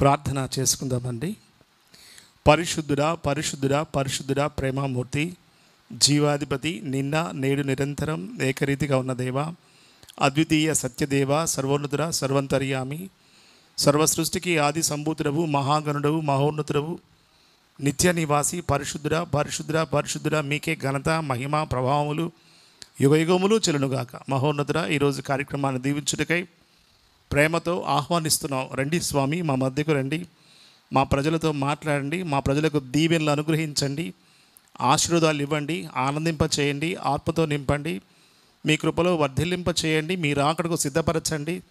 ప్రార్థన చేసుకుందామండి. పరిశుద్ధుడా పరిశుద్ధుడా పరిశుద్ధుడా ప్రేమామూర్తి జీవాధిపతి నిన్న నేడు నిరంతరం ఏకరీతిగా ఉన్న దేవ అద్వితీయ సత్యదేవ సర్వోన్నతుడ సర్వంతర్యామి సర్వ సృష్టికి ఆది సంభూతుడవు మహాగణుడవు మహోన్నతుడవు నిత్య నివాసి పరిశుద్ధుడ పరిశుద్ధుడ పరిశుద్ధుడ మీకే ఘనత మహిమ ప్రభావములు యుగయుగములు చెలునుగాక మహోన్నతుడ ఈరోజు కార్యక్రమాన్ని దీవించుటకై ప్రేమతో ఆహ్వానిస్తున్నాం రండి స్వామి మా మధ్యకు రండి. మా ప్రజలతో మాట్లాడండి. మా ప్రజలకు దీవెనలు అనుగ్రహించండి. ఆశీర్వాదాలు ఇవ్వండి. ఆనందింప చేయండి ఆత్మతో నింపండి. మీ కృపలో వర్ధిల్లింప చేయండి మీ రాకడకు సిద్ధపరచండి.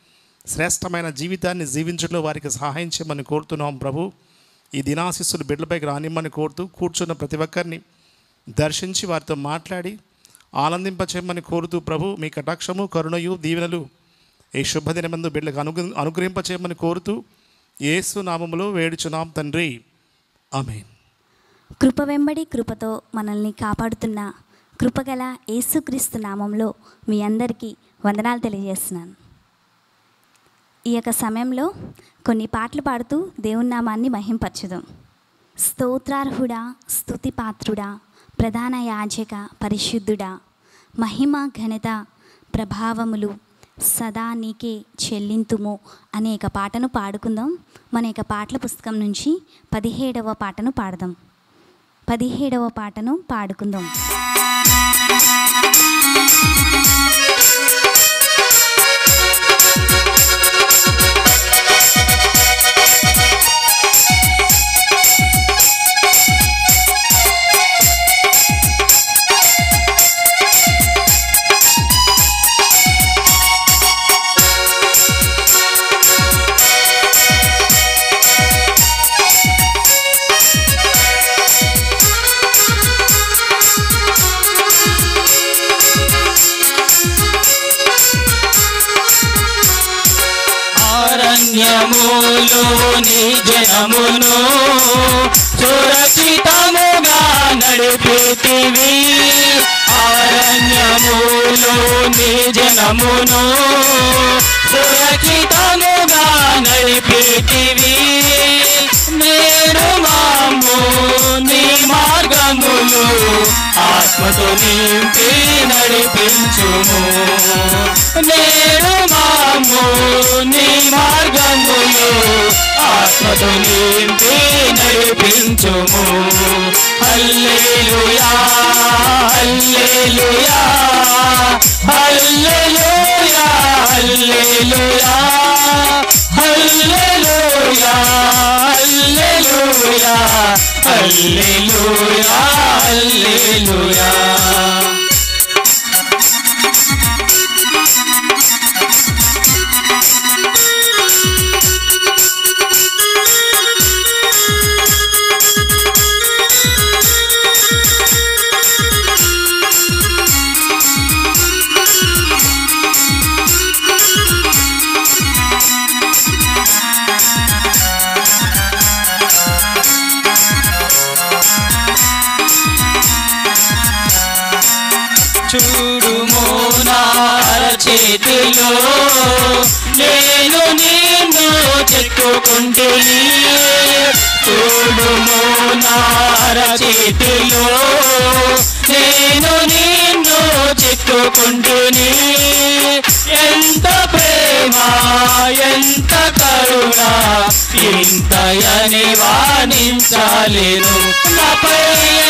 శ్రేష్టమైన జీవితాన్ని జీవించడంలో వారికి సహాయం చేయమని కోరుతున్నాం ప్రభు. ఈ దినాశిస్సులు బిడ్డలపైకి రానిమ్మని కోరుతూ కూర్చున్న ప్రతి ఒక్కరిని దర్శించి వారితో మాట్లాడి ఆనందింప చేయమని కోరుతూ ప్రభు. మీ కటాక్షము కరుణయు దీవెనలు ఈ శుభదినమందు బిడ్డలకు అనుగ్ర అనుగ్రహింపచేయమని కోరుతూ ఏసు నామములో వేడుచున్నాం తండ్రి. ఆమె కృప వెంబడి కృపతో మనల్ని కాపాడుతున్న కృపగల యేసుక్రీస్తు నామంలో మీ అందరికీ వందనాలు తెలియజేస్తున్నాను. ఈ యొక్క సమయంలో కొన్ని పాటలు పాడుతూ దేవుని నామాన్ని మహింపరచుదాం. స్తోత్రార్హుడా స్తుతిపాత్రుడా ప్రధాన యాజక పరిశుద్ధుడా మహిమ ఘనత ప్రభావములు సదా నీకే చెల్లింతుము అనే పాటను పాడుకుందాం. మన యొక్క పాటల పుస్తకం నుంచి పదిహేడవ పాటను పాడదాం. పదిహేడవ పాటను పాడుకుందాం. జనములు నీ జనమును సురక్షితముగా నడిపితివి. అరణ్యములో నీ జనమును సురక్షితముగా నడిపితివి. నేను మాము నీ మార్గములు ఆత్మతో నింపి నడిపించుము. నేను మాము నీ మార్గములు ఆత్మతో నింపి నడిపించుము హల్లెలూయా హల్లెలూయా హల్లెలూయా హల్లెలూయా హల్లెలూయా హల్లెలూయా హల్లెలూయా హల్లెలూయా చేతిలో నేను నిన్ను చెక్కుకుంటుని. చూడుము నార చేతిలో నేను నిన్ను చెక్కుకుంటుని. ఎంత ప్రేమ ఎంత కరుణ ఇంతయని వాణించాలేను. నాపై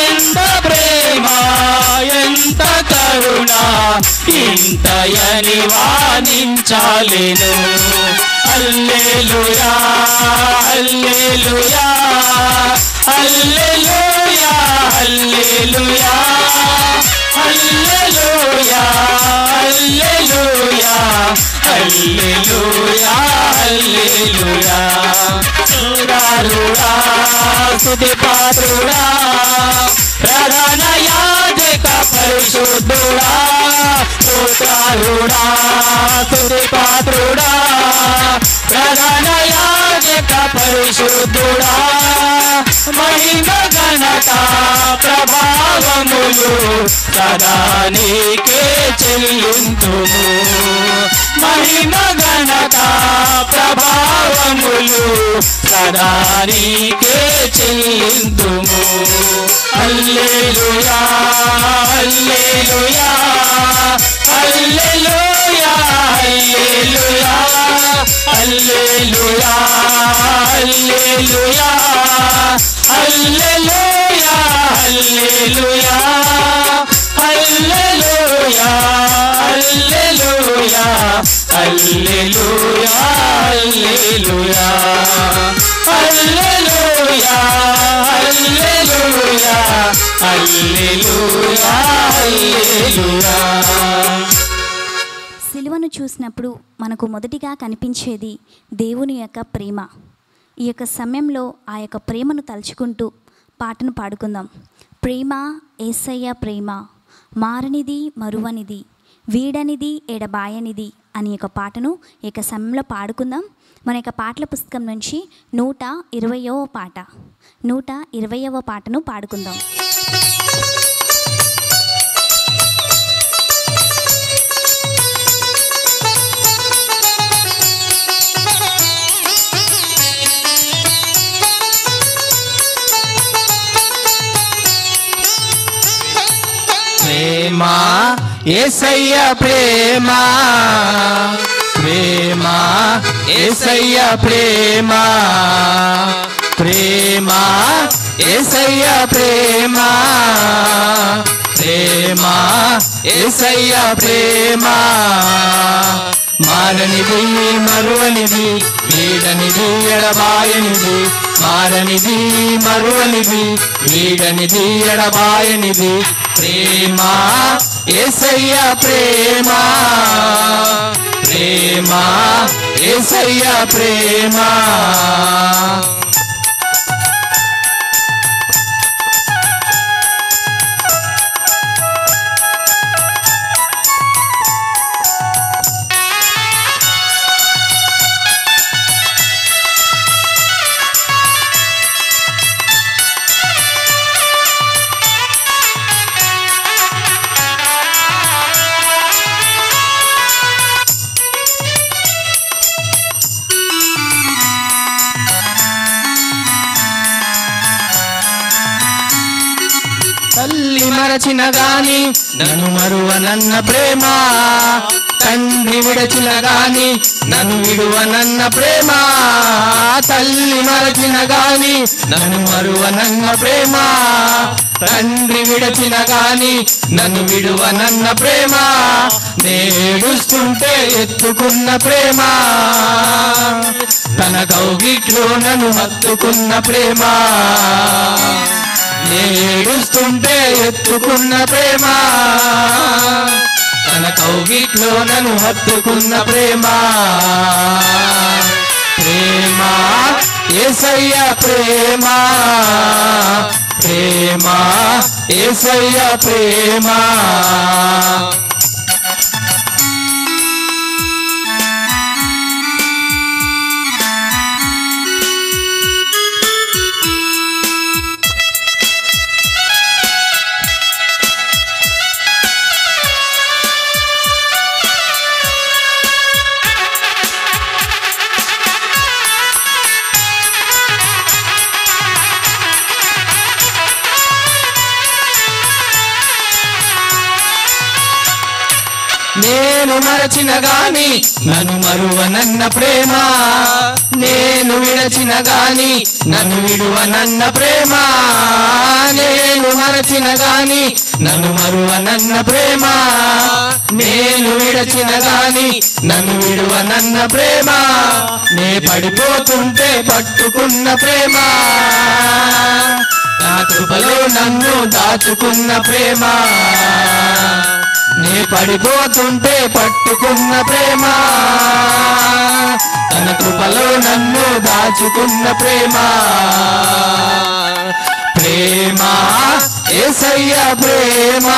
ఎంత ప్రేమ ఎంత కరుణ ఇంతయని వాణించాలేను. హల్లెలూయా హల్లెలూయా హల్లెలూయా హల్లెలూయా హల్లెలూయా హల్లెలూయా హల్లెలూయా హల్లెలూయా. చూడారుడా స్తుతి పాత్రుడా ప్రధాన యాజక పరిశుద్ధుడా స్తోత్రారుడా స్తుతి పాత్రుడా ప్రధాన యాజక పరిశుద్ధుడా మహిమ ఘనత ప్రభావములు సదా నీకే చెల్లింతుము. మహిమ ఘనత ప్రభావములు సదా నీకే హల్లెలూయా హల్లెలూయా హల్లెలూయా హల్లెలూయా హల్లెలూయా హల్లెలూయా హల్లెలూయా హల్లెలూయా హల్లెలూయా హల్లెలూయా హల్లెలూయా హల్లెలూయా హల్లెలూయా హల్లెలూయా సిలువను చూసినప్పుడు మనకు మొదటిగా కనిపించేది దేవుని యొక్క ప్రేమ. ఈ యొక్క సమయంలో ఆ యొక్క ప్రేమను తలుచుకుంటూ పాటను పాడుకుందాం. ప్రేమ ఏసయ్య ప్రేమ మారనిది మరువనిది వీడనిది ఎడబాయనిది అనే యొక్క పాటను ఈ యొక్క సమయంలో పాడుకుందాం. మన యొక్క పాటల పుస్తకం నుంచి నూట ఇరవయవ పాట. నూట ఇరవయవ పాటను పాడుకుందాం. ప్రేమ ఏసయ్య ప్రేమ. ప్రేమ ఏసయ్య ప్రేమ. ప్రేమ ఏసయ్య ప్రేమ. ప్రేమ ఏసయ్య ప్రేమ. మారనిది మరువనిది వీడనిది ఎడబాయనిది. మారనిది మరువనిది వీడనిది ఎడబాయనిది. ప్రేమ ఏసయ్య ప్రేమ. ప్రేమ ఏసయ్య ప్రేమ. విడచిన గాని నన్ను మరువనన్న ప్రేమ. తండ్రి విడచిన గాని నన్ను విడువనన్న ప్రేమ. తల్లి మరచిన గాని నన్ను మరువనన్న ప్రేమ. తండ్రి విడచిన గాని నన్ను విడువనన్న ప్రేమ. నేడుస్తుంటే ఎత్తుకున్న ప్రేమ. తన కౌగిట్లో నన్ను హత్తుకున్న ప్రేమ. నేడుస్తుంటే ఎత్తుకున్న ప్రేమ. తన కౌగిట్లో నన్ను హత్తుకున్న ప్రేమ. ప్రేమ ఏసయ్య ప్రేమ. ప్రేమ ఏసయ్య ప్రేమ. మరచిన గాని నన్ను మరువనన్న ప్రేమ. నేను విడచిన గాని నన్ను విడువనన్న ప్రేమ. నేను మరచిన గాని నన్ను మరువనన్న ప్రేమ. నేను విడచిన గాని నన్ను విడువనన్న ప్రేమ. నే పడిపోతుంటే పట్టుకున్న ప్రేమ. నా కృపలో నన్ను దాచుకున్న ప్రేమ. నే పడిపోతుంటే పట్టుకున్న ప్రేమ. తన కృపలో నన్ను దాచుకున్న ప్రేమ. ప్రేమ ఏసయ్య ప్రేమ.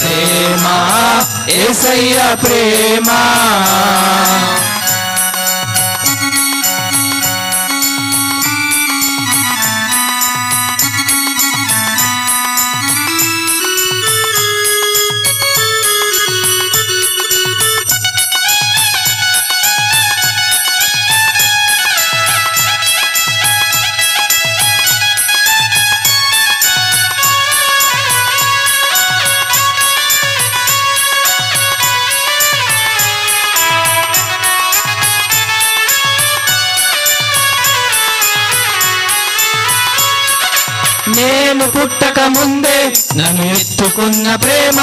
ప్రేమ ఏసయ్య ప్రేమ. నేను పుట్టక ముందే నన్ను ఎత్తుకున్న ప్రేమ.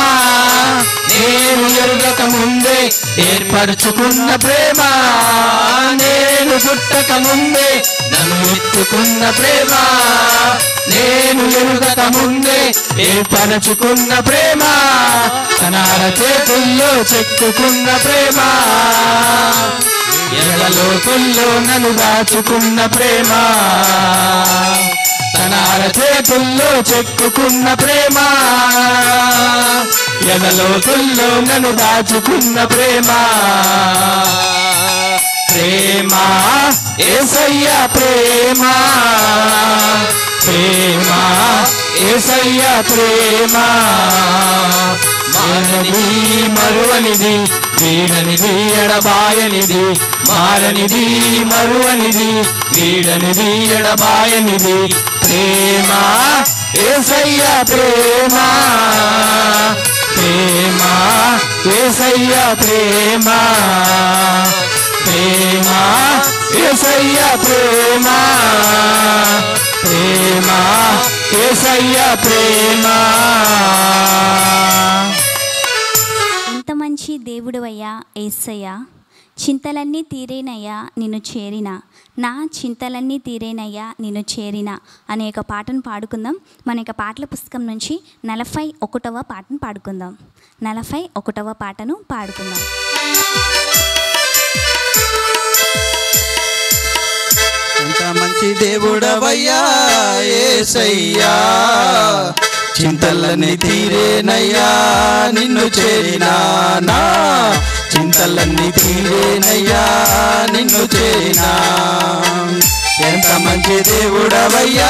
నేను ఎరుగక ముందే ఏర్పరచుకున్న ప్రేమ. నేను పుట్టక ముందే నన్ను ఎత్తుకున్న ప్రేమ. నేను ఎరుగక ముందే ఏర్పరచుకున్న ప్రేమ. తనాల చేతుల్లో చెక్కుకున్న ప్రేమ. ఎడలోతుల్లో నన్ను దాచుకున్న ప్రేమ. కణాల చేతుల్లో చెక్కుకున్న ప్రేమ. ఎదలోతుల్లో నన్ను దాచుకున్న ప్రేమ. ప్రేమ ఏసయ్య ప్రేమ. ప్రేమ ఏసయ్య ప్రేమ. మారనిది మరువనిది వీడనిది ఎడబాయనిది మారనిది మరువనిది వీడనిది ఎడబాయనిది. ప్రేమ ఏసయ్య ప్రేమ. ప్రేమ ఏసయ్య ప్రేమ. ప్రేమ ఏసయ్య ప్రేమ. ప్రేమ ఏసయ్య ప్రేమ. మంచి దేవుడవయ్యా ఏసయ్యా చింతలన్నీ తీరేనయ్యా నిన్ను చేరిన. నా చింతలన్నీ తీరేనయ్యా నిన్ను చేరిన. అనే ఒక పాటను పాడుకుందాం. మన యొక్క పాటల పుస్తకం నుంచి నలభై ఒకటవ పాటను పాడుకుందాం. నలభై ఒకటవ పాటను పాడుకుందాం. మంచి దేవుడవయ్యా ఏసయ్యా. చింతలన్నీ తీరేనయ్యా నిన్ను చేరినానా? చింతలన్నీ తీరేనయ్యా నిన్ను చేరినా? ఎంత మంచి దేవుడవయ్యా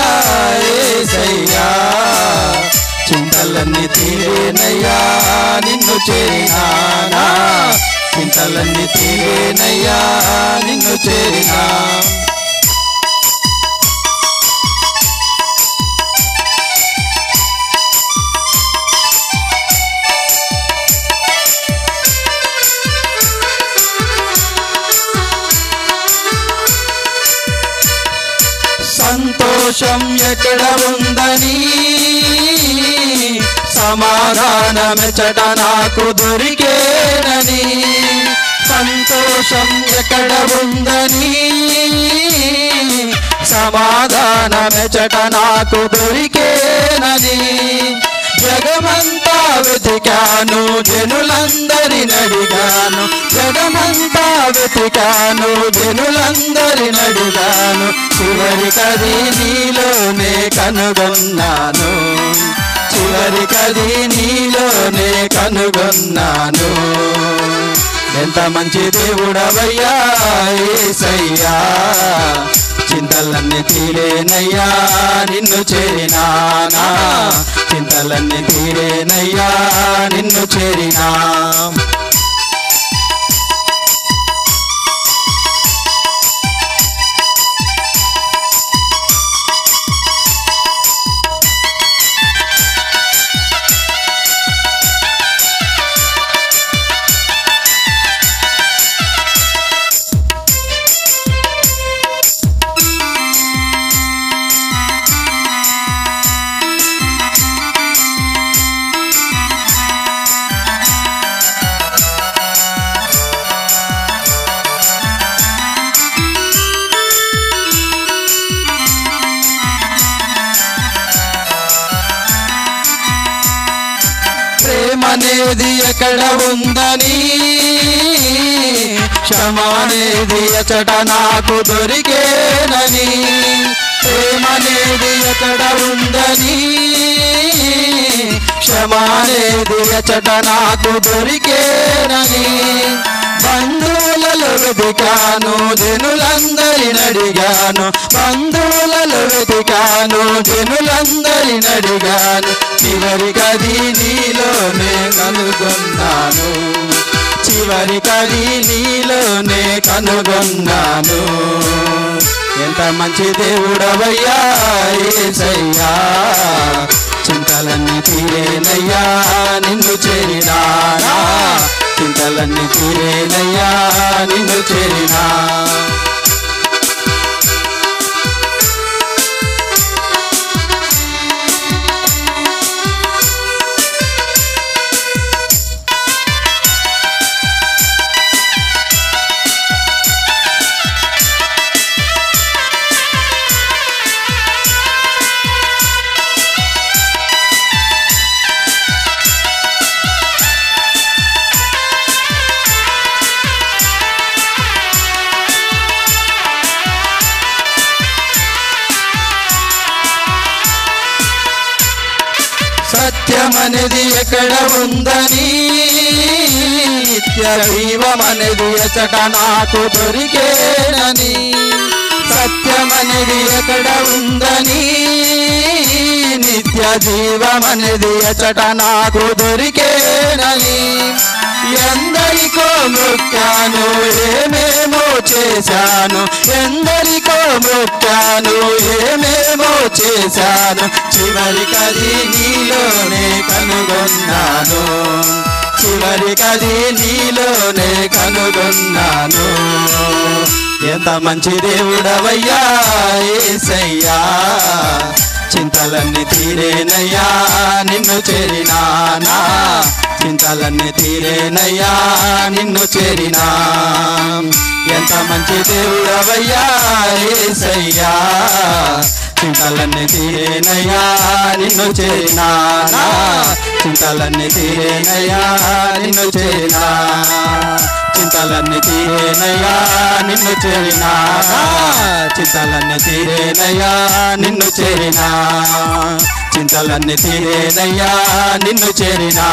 ఏసయ్యా? చింతలన్నీ తీరేనయ్యా నిన్ను చేరినానా? చింతలన్నీ తీరేనయ్యా నిన్ను చేరినా? సంతోషం ఎక్కడ ఉందని? సమాధానమెచ్చట నాకు దొరికేనని. సంతోషం ఎక్కడ ఉందని? సమాధానమెచ్చట నాకు దొరికేనని. జగమంతా వెతికాను జనులందరిని అడిగాను జగమంతా వెతికాను జనులందరిని అడిగాను చివరికది నీలోనే కనుగొన్నాను. చివరికది నీలోనే కనుగొన్నాను. ఎంత మంచి దేవుడవయ్యా ఏసయ్యా. చింతలన్నీ తీరేనయ్యా నిన్ను చేరినానా. చింతలన్నీ తీరేనయ్యా నిన్ను చేరినా. అనేది ఎక్కడ ఉందని? క్షమానేది ఎచట నాకు దొరికేనని? ప్రేమనేది ఎక్కడ ఉందని? క్షమానేది ఎచట నాకు దొరికేనని? బంధువులలో వెతికాను జనులందరిని అడిగాను బంధువులలో వెతికాను జనులందరిని అడిగాను చివరికది నీలోనే కనుగొన్నాను. చివరికది నీలోనే కనుగొన్నాను. ఎంత మంచి దేవుడవయ్యా ఏసయ్యా. చింతలన్నీ తీరేనయ్యా నిన్ను చేరినారా? చింతలన్నీ తీరేనయ్యా నిన్ను చేరినా అనేది ఎక్కడ ఉందని? నిత్య అనేది ఎచట నాకు దొరికేనని. సత్యమనేది ఎక్కడ ఉందని? నిత్య జీవమనేది ఎచట నాకు దొరికేనని. ఎందరికో మొక్కాను ఏమేమో చేశాను? ఎందరికో మొక్కాను ఏమేమో చేశాను. చివరికది నీలోనే కనుగొన్నాను. చివరికది నీలోనే కనుగొన్నాను. ఎంత మంచి దేవుడవయ్యా ఏసయ్యా. చింతలన్నీ తీరేనయ్యా నిన్ను చేరినానా. చింతలన్నీ తీరేనయ్యా నిన్ను చేరినా. ఎంత మంచి దేవుడవయ్యా ఏసయ్యా. చింతలన్నీ తీరేనయ్యా నిన్ను చేరినా చింతలన్నీ తీరేనయ్యా నిన్ను చేరినా చింతలన్నీ తీరేనయ్యా నిన్ను చేరినా చింతలన్నీ తీరేనయ్యా నిన్ను చేరినా చింతలన్నీ తీరేనయ్యా నిన్ను చేరినా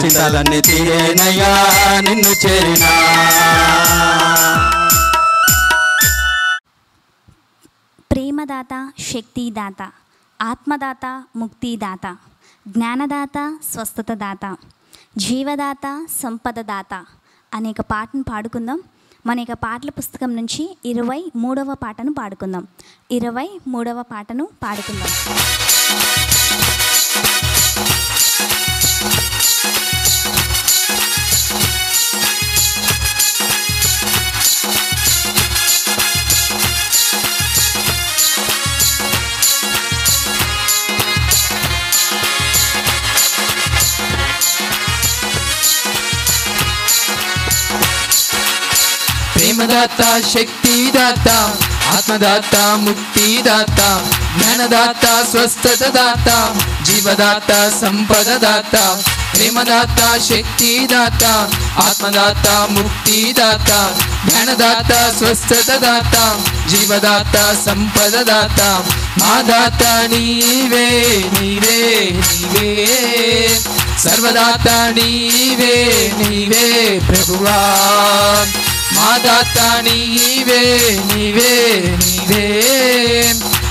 చింతలన్నీ తీరేనయ్యా నిన్ను చేరినా ప్రేమదాత శక్తిదాత. ఆత్మదాత ముక్తిదాత. జ్ఞానదాత స్వస్థతదాత. జీవదాత సంపదదాత. అనేక పాటను పాడుకుందాం. మన యొక్క పాటల పుస్తకం నుంచి ఇరవై మూడవ పాటను పాడుకుందాం. ఇరవై మూడవ పాటను పాడుకుందాం. ప్రేమదాత శక్తిదాత ఆత్మదాత ముక్తిదాత జ్ఞానదాత స్వస్థతదాత జీవదాత సంపదదాత ప్రేమదాత శక్తిదాత ఆత్మదాత ముక్తిదాత జ్ఞానదాత స్వస్థతదాత జీవదాత సంపదదాత. మాదాత నీవే నీవే నీవే. సర్వదాత నీవే నీవే ప్రభువా. మాదాత నీవే నీవే నీవే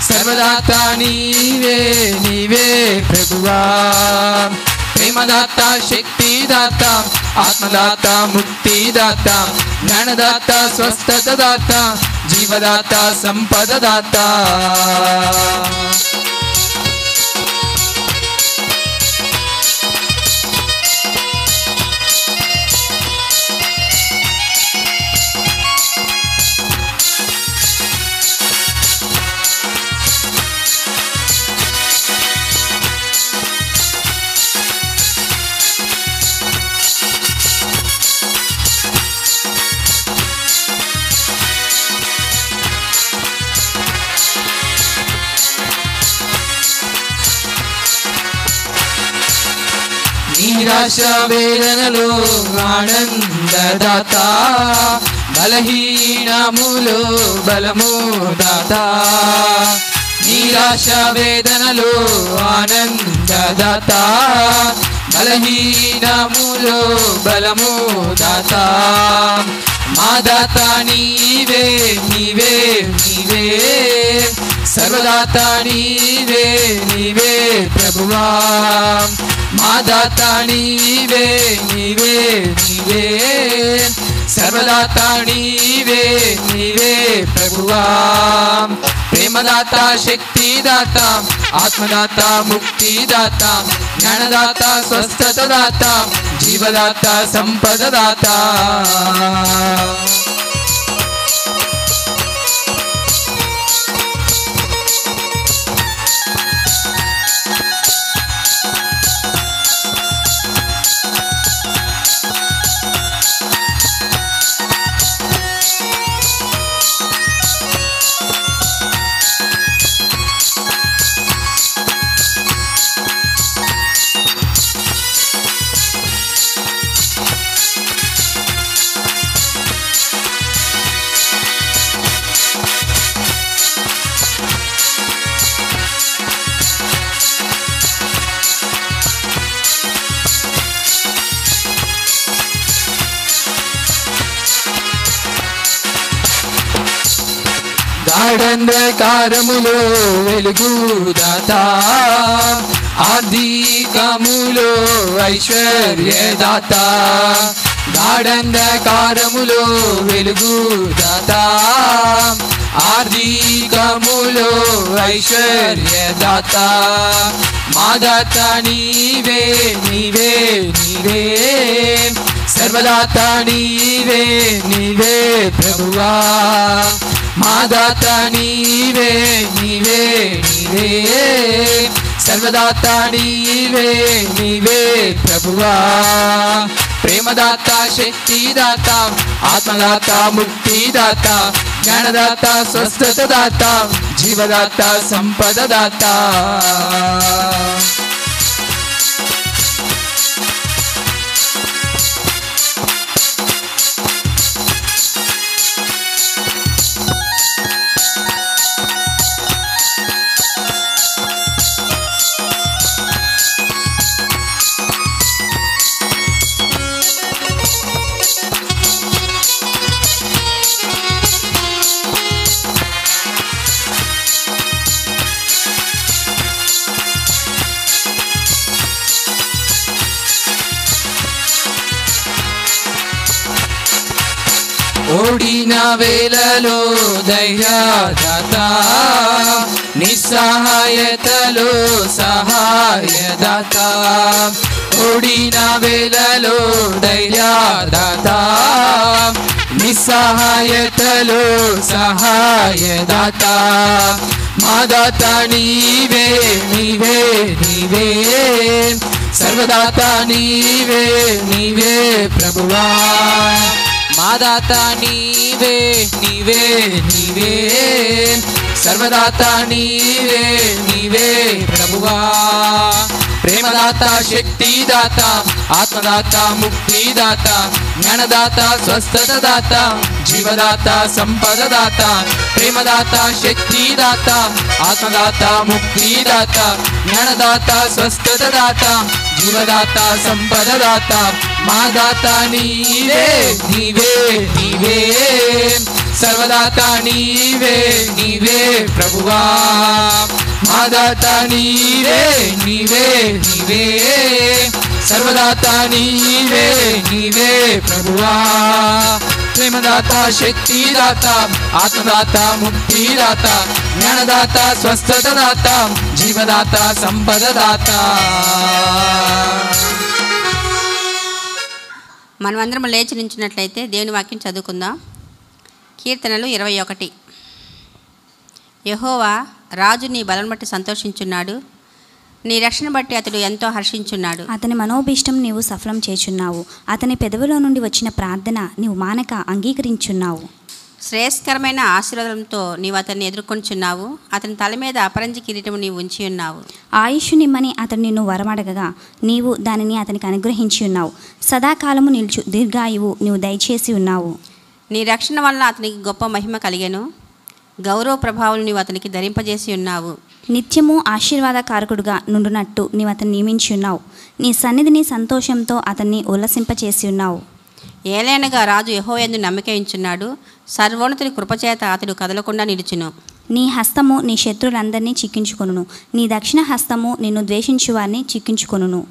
సర్వదాత నీవే నీవే ప్రభువా ప్రేమదాత శక్తిదాత ఆత్మదాత ముక్తిదాత జ్ఞానదాత స్వస్థతదాత జీవదాత సంపదదాత నిరాశ వేదనలో ఆనందదాత బలహీనములో బలము దాత నిరాశ వేదనలో ఆనందదాత బలహీనములో బలము దాత మా దాత నీవే నీవే నీవే సర్వదాత నీవే నీవే ప్రభువా మా దాత నీవే నీవే నీవే సర్వదాత నీవే నీవే ప్రభువా ప్రేమదాత శక్తిదాత ఆత్మదాత ముక్తిదాత జ్ఞానదాత స్వస్థతదాత జీవదాత సంపదదాత వెలుగుదాత ఆర్థికములో ఐశ్వర్యదాత. గాఢంధకారములో వెలుగుదాత ఆర్థికములో ఐశ్వర్యదాత. మాదాత నీవే నీవే నీవే. సర్వదాత నీవే నీవే ప్రభువా. మాదాత నీవే నీవే నీవే సర్వదాత నీవే నీవే ప్రభువా ప్రేమదాత శక్తిదాత ఆత్మదాత ముక్తిదాత జ్ఞానదాత స్వస్థత దాత జీవదాత సంపద దాత ఓడిన వేలలో దయ్యాదాత నిస్సహాయతలో సహాయదాత. ఓడిన వేలలో దయ్యాదాత నిస్సహాయతలో సహాయదాత. మాదాత నీవే నీవే నీవే. సర్వదాత నీవే నీవే ప్రభువా. మాదాత నీవే నీవే నీవే. సర్వదాత నీవే నీవే ప్రభువా ప్రేమదాత శక్తిదాత ఆత్మదాత ముక్తిదాత జ్ఞానదాత స్వస్థత దాత జీవదాత సంపద దాత ప్రేమదాత శక్తిదాత ఆత్మదాత ముక్తిదాత జ్ఞానదాత స్వస్థత దాత జీవదాత సంపద దాత మాదాత నీవే నీవే నీవే సర్వదాత నీవే నీవే ప్రభువా మాదాత నీవే నీవే నీవే. సర్వదాత నీవే నీవే ప్రభువా. ప్రేమదాత శక్తిదాత ఆత్మదాత ముక్తిదాత జ్ఞానదాత స్వస్థతదాత జీవదాత సంపదదాత. మనమందరం లేచి నించినట్లయితే దేవుని వాక్యం చదువుకుందాం. కీర్తనలు ఇరవై ఒకటి. యహోవా రాజు నీ బలం బట్టి సంతోషించున్నాడు. నీ రక్షణ బట్టి అతడు ఎంతో హర్షించున్నాడు. అతని మనోభీష్టం నీవు సఫలం చేచున్నావు. అతని పెదవిలో నుండి వచ్చిన ప్రార్థన నీవు మానక అంగీకరించున్నావు. శ్రేయస్కరమైన ఆశీర్వాదంతో నీవు అతన్ని ఎదుర్కొంచున్నావు. అతని తల మీద అపరంజి కిరీటము నీవు ఉంచి ఉన్నావు. ఆయుష్ నిమ్మని అతడు నిన్ను వరమడగగా నీవు దానిని అతనికి అనుగ్రహించి ఉన్నావు. సదాకాలము నిల్చు దీర్ఘాయువు నీవు దయచేసి ఉన్నావు. నీ రక్షణ వల్ల అతనికి గొప్ప మహిమ కలిగెను. గౌరవ ప్రభావం నీవు అతనికి ధరింపజేసి ఉన్నావు. నిత్యము ఆశీర్వాదకారకుడుగా నుండునట్టు నీవు అతన్ని నియమించి ఉన్నావు. నీ సన్నిధిని సంతోషంతో అతన్ని ఉల్లసింపచేసి ఉన్నావు. ఏలైనగా రాజు యహోయందు నమ్మిక ఉంచున్నాడు. సర్వోన్నతుని కృపచేత అతడు కదలకుండా నిలుచును. నీ హస్తము నీ శత్రువులందరినీ చిక్కించుకొనును. నీ దక్షిణ హస్తము నిన్ను ద్వేషించు వారిని చిక్కించుకొనును.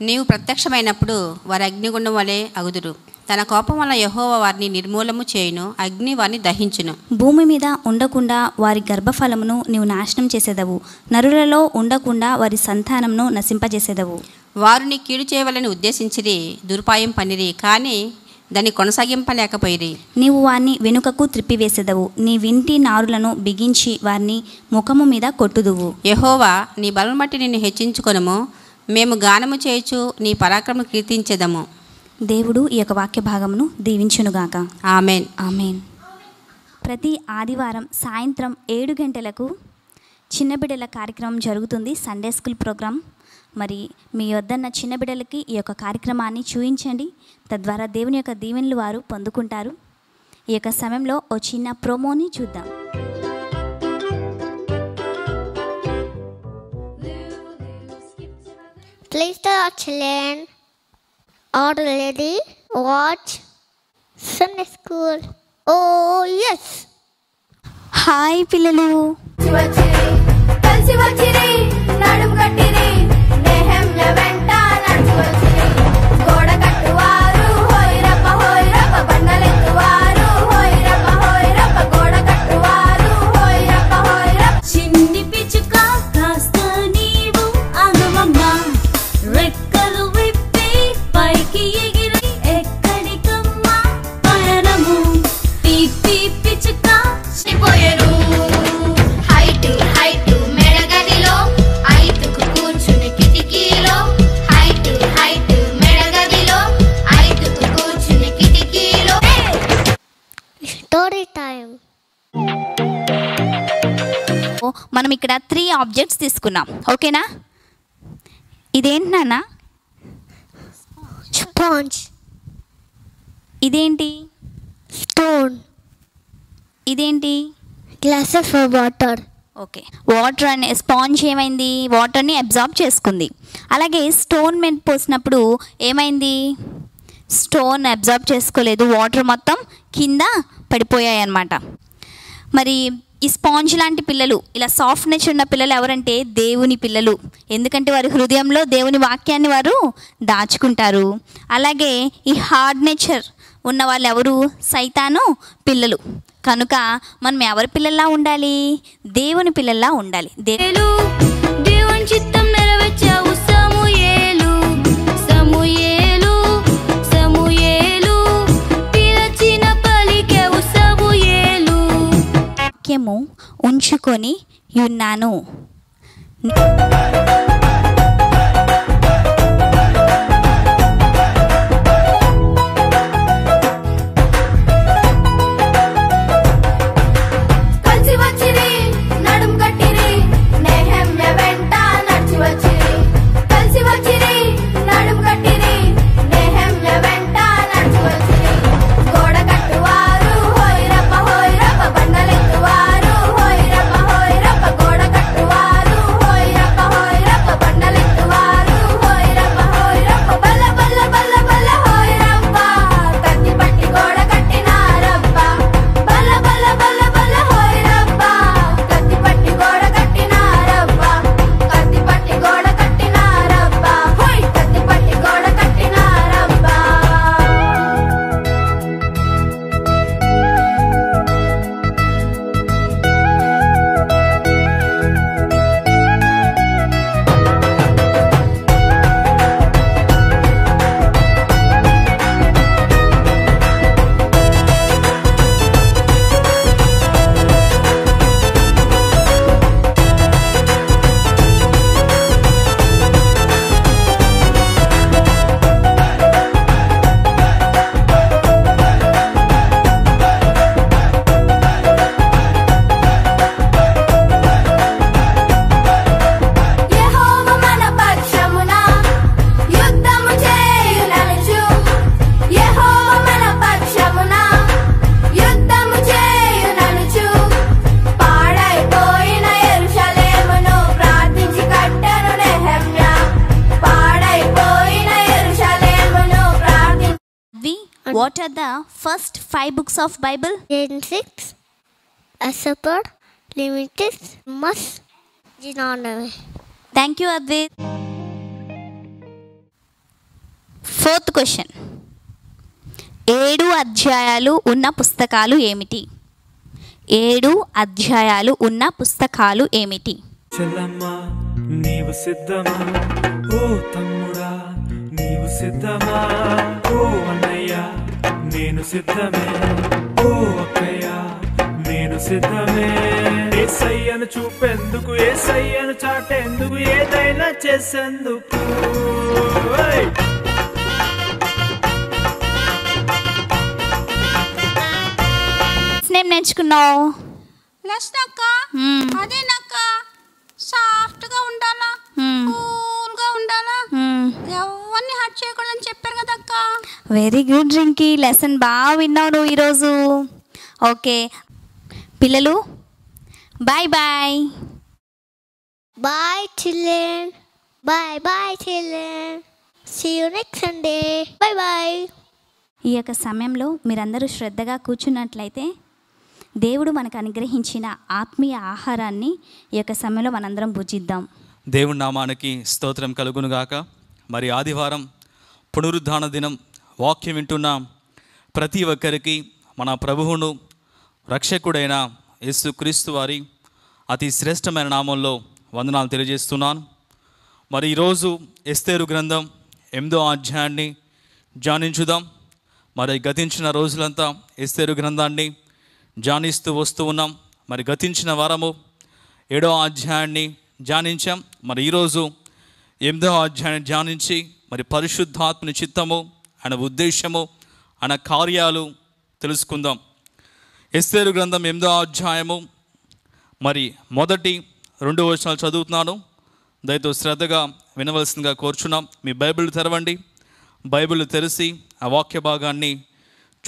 నీవు ప్రత్యక్షమైనప్పుడు వారి అగ్నిగుండం వలె అగుదురు. తన కోపం వల్ల యహోవ వారిని నిర్మూలము చేయును అగ్ని వారిని దహించును. భూమి మీద ఉండకుండా వారి గర్భఫలమును నీవు నాశనం చేసేదవు. నరులలో ఉండకుండా వారి సంతానమును నశింపజేసేదవు. వారు నీ కీడు చేయవాలని ఉద్దేశించిరి దురుపాయం పనిరి కానీ దాన్ని కొనసాగింపలేకపోయిరి. నీవు వారిని వెనుకకు త్రిప్పివేసేదవు. నీ వింటి నారులను బిగించి వారిని ముఖము మీద కొట్టుదువు. యహోవా నీ బలం బట్టి నిన్ను హెచ్చించుకొనము. మేము గానము చేయుచు నీ పరాక్రమం కీర్తించెదము. దేవుడు ఈ యొక్క వాక్య భాగమును దీవించునుగాక. ఆమెన్. ఆమెన్. ప్రతి ఆదివారం సాయంత్రం ఏడు గంటలకు చిన్న బిడ్డల కార్యక్రమం జరుగుతుంది. సండే స్కూల్ ప్రోగ్రాం మరి మీ వద్దన్న చిన్న బిడ్డలకి ఈ యొక్క కార్యక్రమాన్ని చూయించండి. తద్వారా దేవుని యొక్క దీవెనలు వారు పొందుకుంటారు. ఈ యొక్క సమయంలో ఓ చిన్న ప్రోమోని చూద్దాం. Please the children are ready. Watch Sunday school. Oh, yes. Hi పిల్లలు కలిసి వచ్చిరి నడుము Time. ఓ, మనం ఇక్కడ త్రీ ఆబ్జెక్ట్స్ తీసుకున్నాం. ఓకేనా? ఇదేంటి నాన్న? Sponge. ఇదేంటి? Stone. ఇదేంటి? Glasses for water. Okay. Water అనే స్పాంజ్ ఏమైంది? వాటర్ని అబ్జార్బ్ చేసుకుంది. అలాగే స్టోన్ మీద పోసినప్పుడు ఏమైంది? స్టోన్ అబ్జార్బ్ చేసుకోలేదు. వాటర్ మొత్తం కింద పడిపోయాయి అన్నమాట మరి ఈ స్పాంజ్ లాంటి పిల్లలు ఇలా సాఫ్ట్నెస్ ఉన్న పిల్లలు ఎవరంటే దేవుని పిల్లలు. ఎందుకంటే వారి హృదయంలో దేవుని వాక్యాన్ని వారు దాచుకుంటారు. అలాగే ఈ హార్డ్ నేచర్ ఉన్న వాళ్ళు ఎవరు? సైతాను పిల్లలు. కనుక మనం ఎవరి పిల్లల్లా ఉండాలి? దేవుని పిల్లల్లా ఉండాలి. దేవుడు వాక్యము ఉంచుకొని ఉన్నాను. First five books of Bible Genesis. Asapad. Limited. Must. Genesis. Thank you Advait fourth question ఏడు అధ్యాయాలు ఉన్న పుస్తకాలు ఏమిటి ఏడు అధ్యాయాలు ఉన్న పుస్తకాలు ఏమిటి చెల్లమ్మా నీవు సిద్ధమా ఓ తమ్ముడా నీవు సిద్ధమా ఓ అన్నయ్య నేను సిద్ధమే ఓ అక్కయ్య నేను సిద్ధమే ఏసయ్యను చూపేందుకు ఏసయ్యను చాటేందుకు ఏదైనా చేసేందుకు! నేమ్ నేర్చుకున్నావు మ్మ్. అదేనక్క సాఫ్ట్గా ఉండాలా మ్మ్. కూల్గా ఉండాలా. ఎవరిని హర్ట్ చేయకూడదని చెప్పారు కదా అక్క వెరీ గుడ్ రింకి లెసన్ బాగా విన్నావు నువ్వు ఈరోజు ఓకే పిల్లలు bye bye Bye, children. Bye, bye, children. See you next Sunday. Bye, bye. ఈ యొక్క సమయంలో మీరందరూ శ్రద్ధగా కూర్చున్నట్లయితే దేవుడు మనకు అనుగ్రహించిన ఆత్మీయ ఆహారాన్ని ఈ యొక్క సమయంలో మనందరం భుజిద్దాం దేవుని నామానికి స్తోత్రం కలుగునుగాక. మరి ఆదివారం పునరుద్ధాన దినం వాక్యం వింటున్న ప్రతి ఒక్కరికి మన ప్రభువును రక్షకుడైన యేసుక్రీస్తు వారి అతి శ్రేష్టమైన నామంలో వందనాలు తెలియజేస్తున్నాను. మరి ఈరోజు ఎస్తేరు గ్రంథం ఎనిమిదో అధ్యాయాన్ని ధ్యానించుదాం. మరి గతించిన రోజులంతా ఎస్తేరు గ్రంథాన్ని ధ్యానిస్తూ వస్తూ ఉన్నాం. మరి గతించిన వారము ఏడో అధ్యాయాన్ని ధ్యానించాం. మరి ఈరోజు ఎనిమిదవ అధ్యాయాన్ని ధ్యానించి మరి పరిశుద్ధాత్మని చిత్తము ఆయన ఉద్దేశము ఆయన కార్యాలు తెలుసుకుందాం. ఎస్తేరు గ్రంథం ఎనిమిదవ అధ్యాయము మరి మొదటి రెండు వచనాలు చదువుతున్నాను. దయతో శ్రద్ధగా వినవలసిందిగా కోరుచున్నాం. మీ బైబిల్ తెరవండి. బైబిల్ తెరిచి ఆ వాక్య భాగాన్ని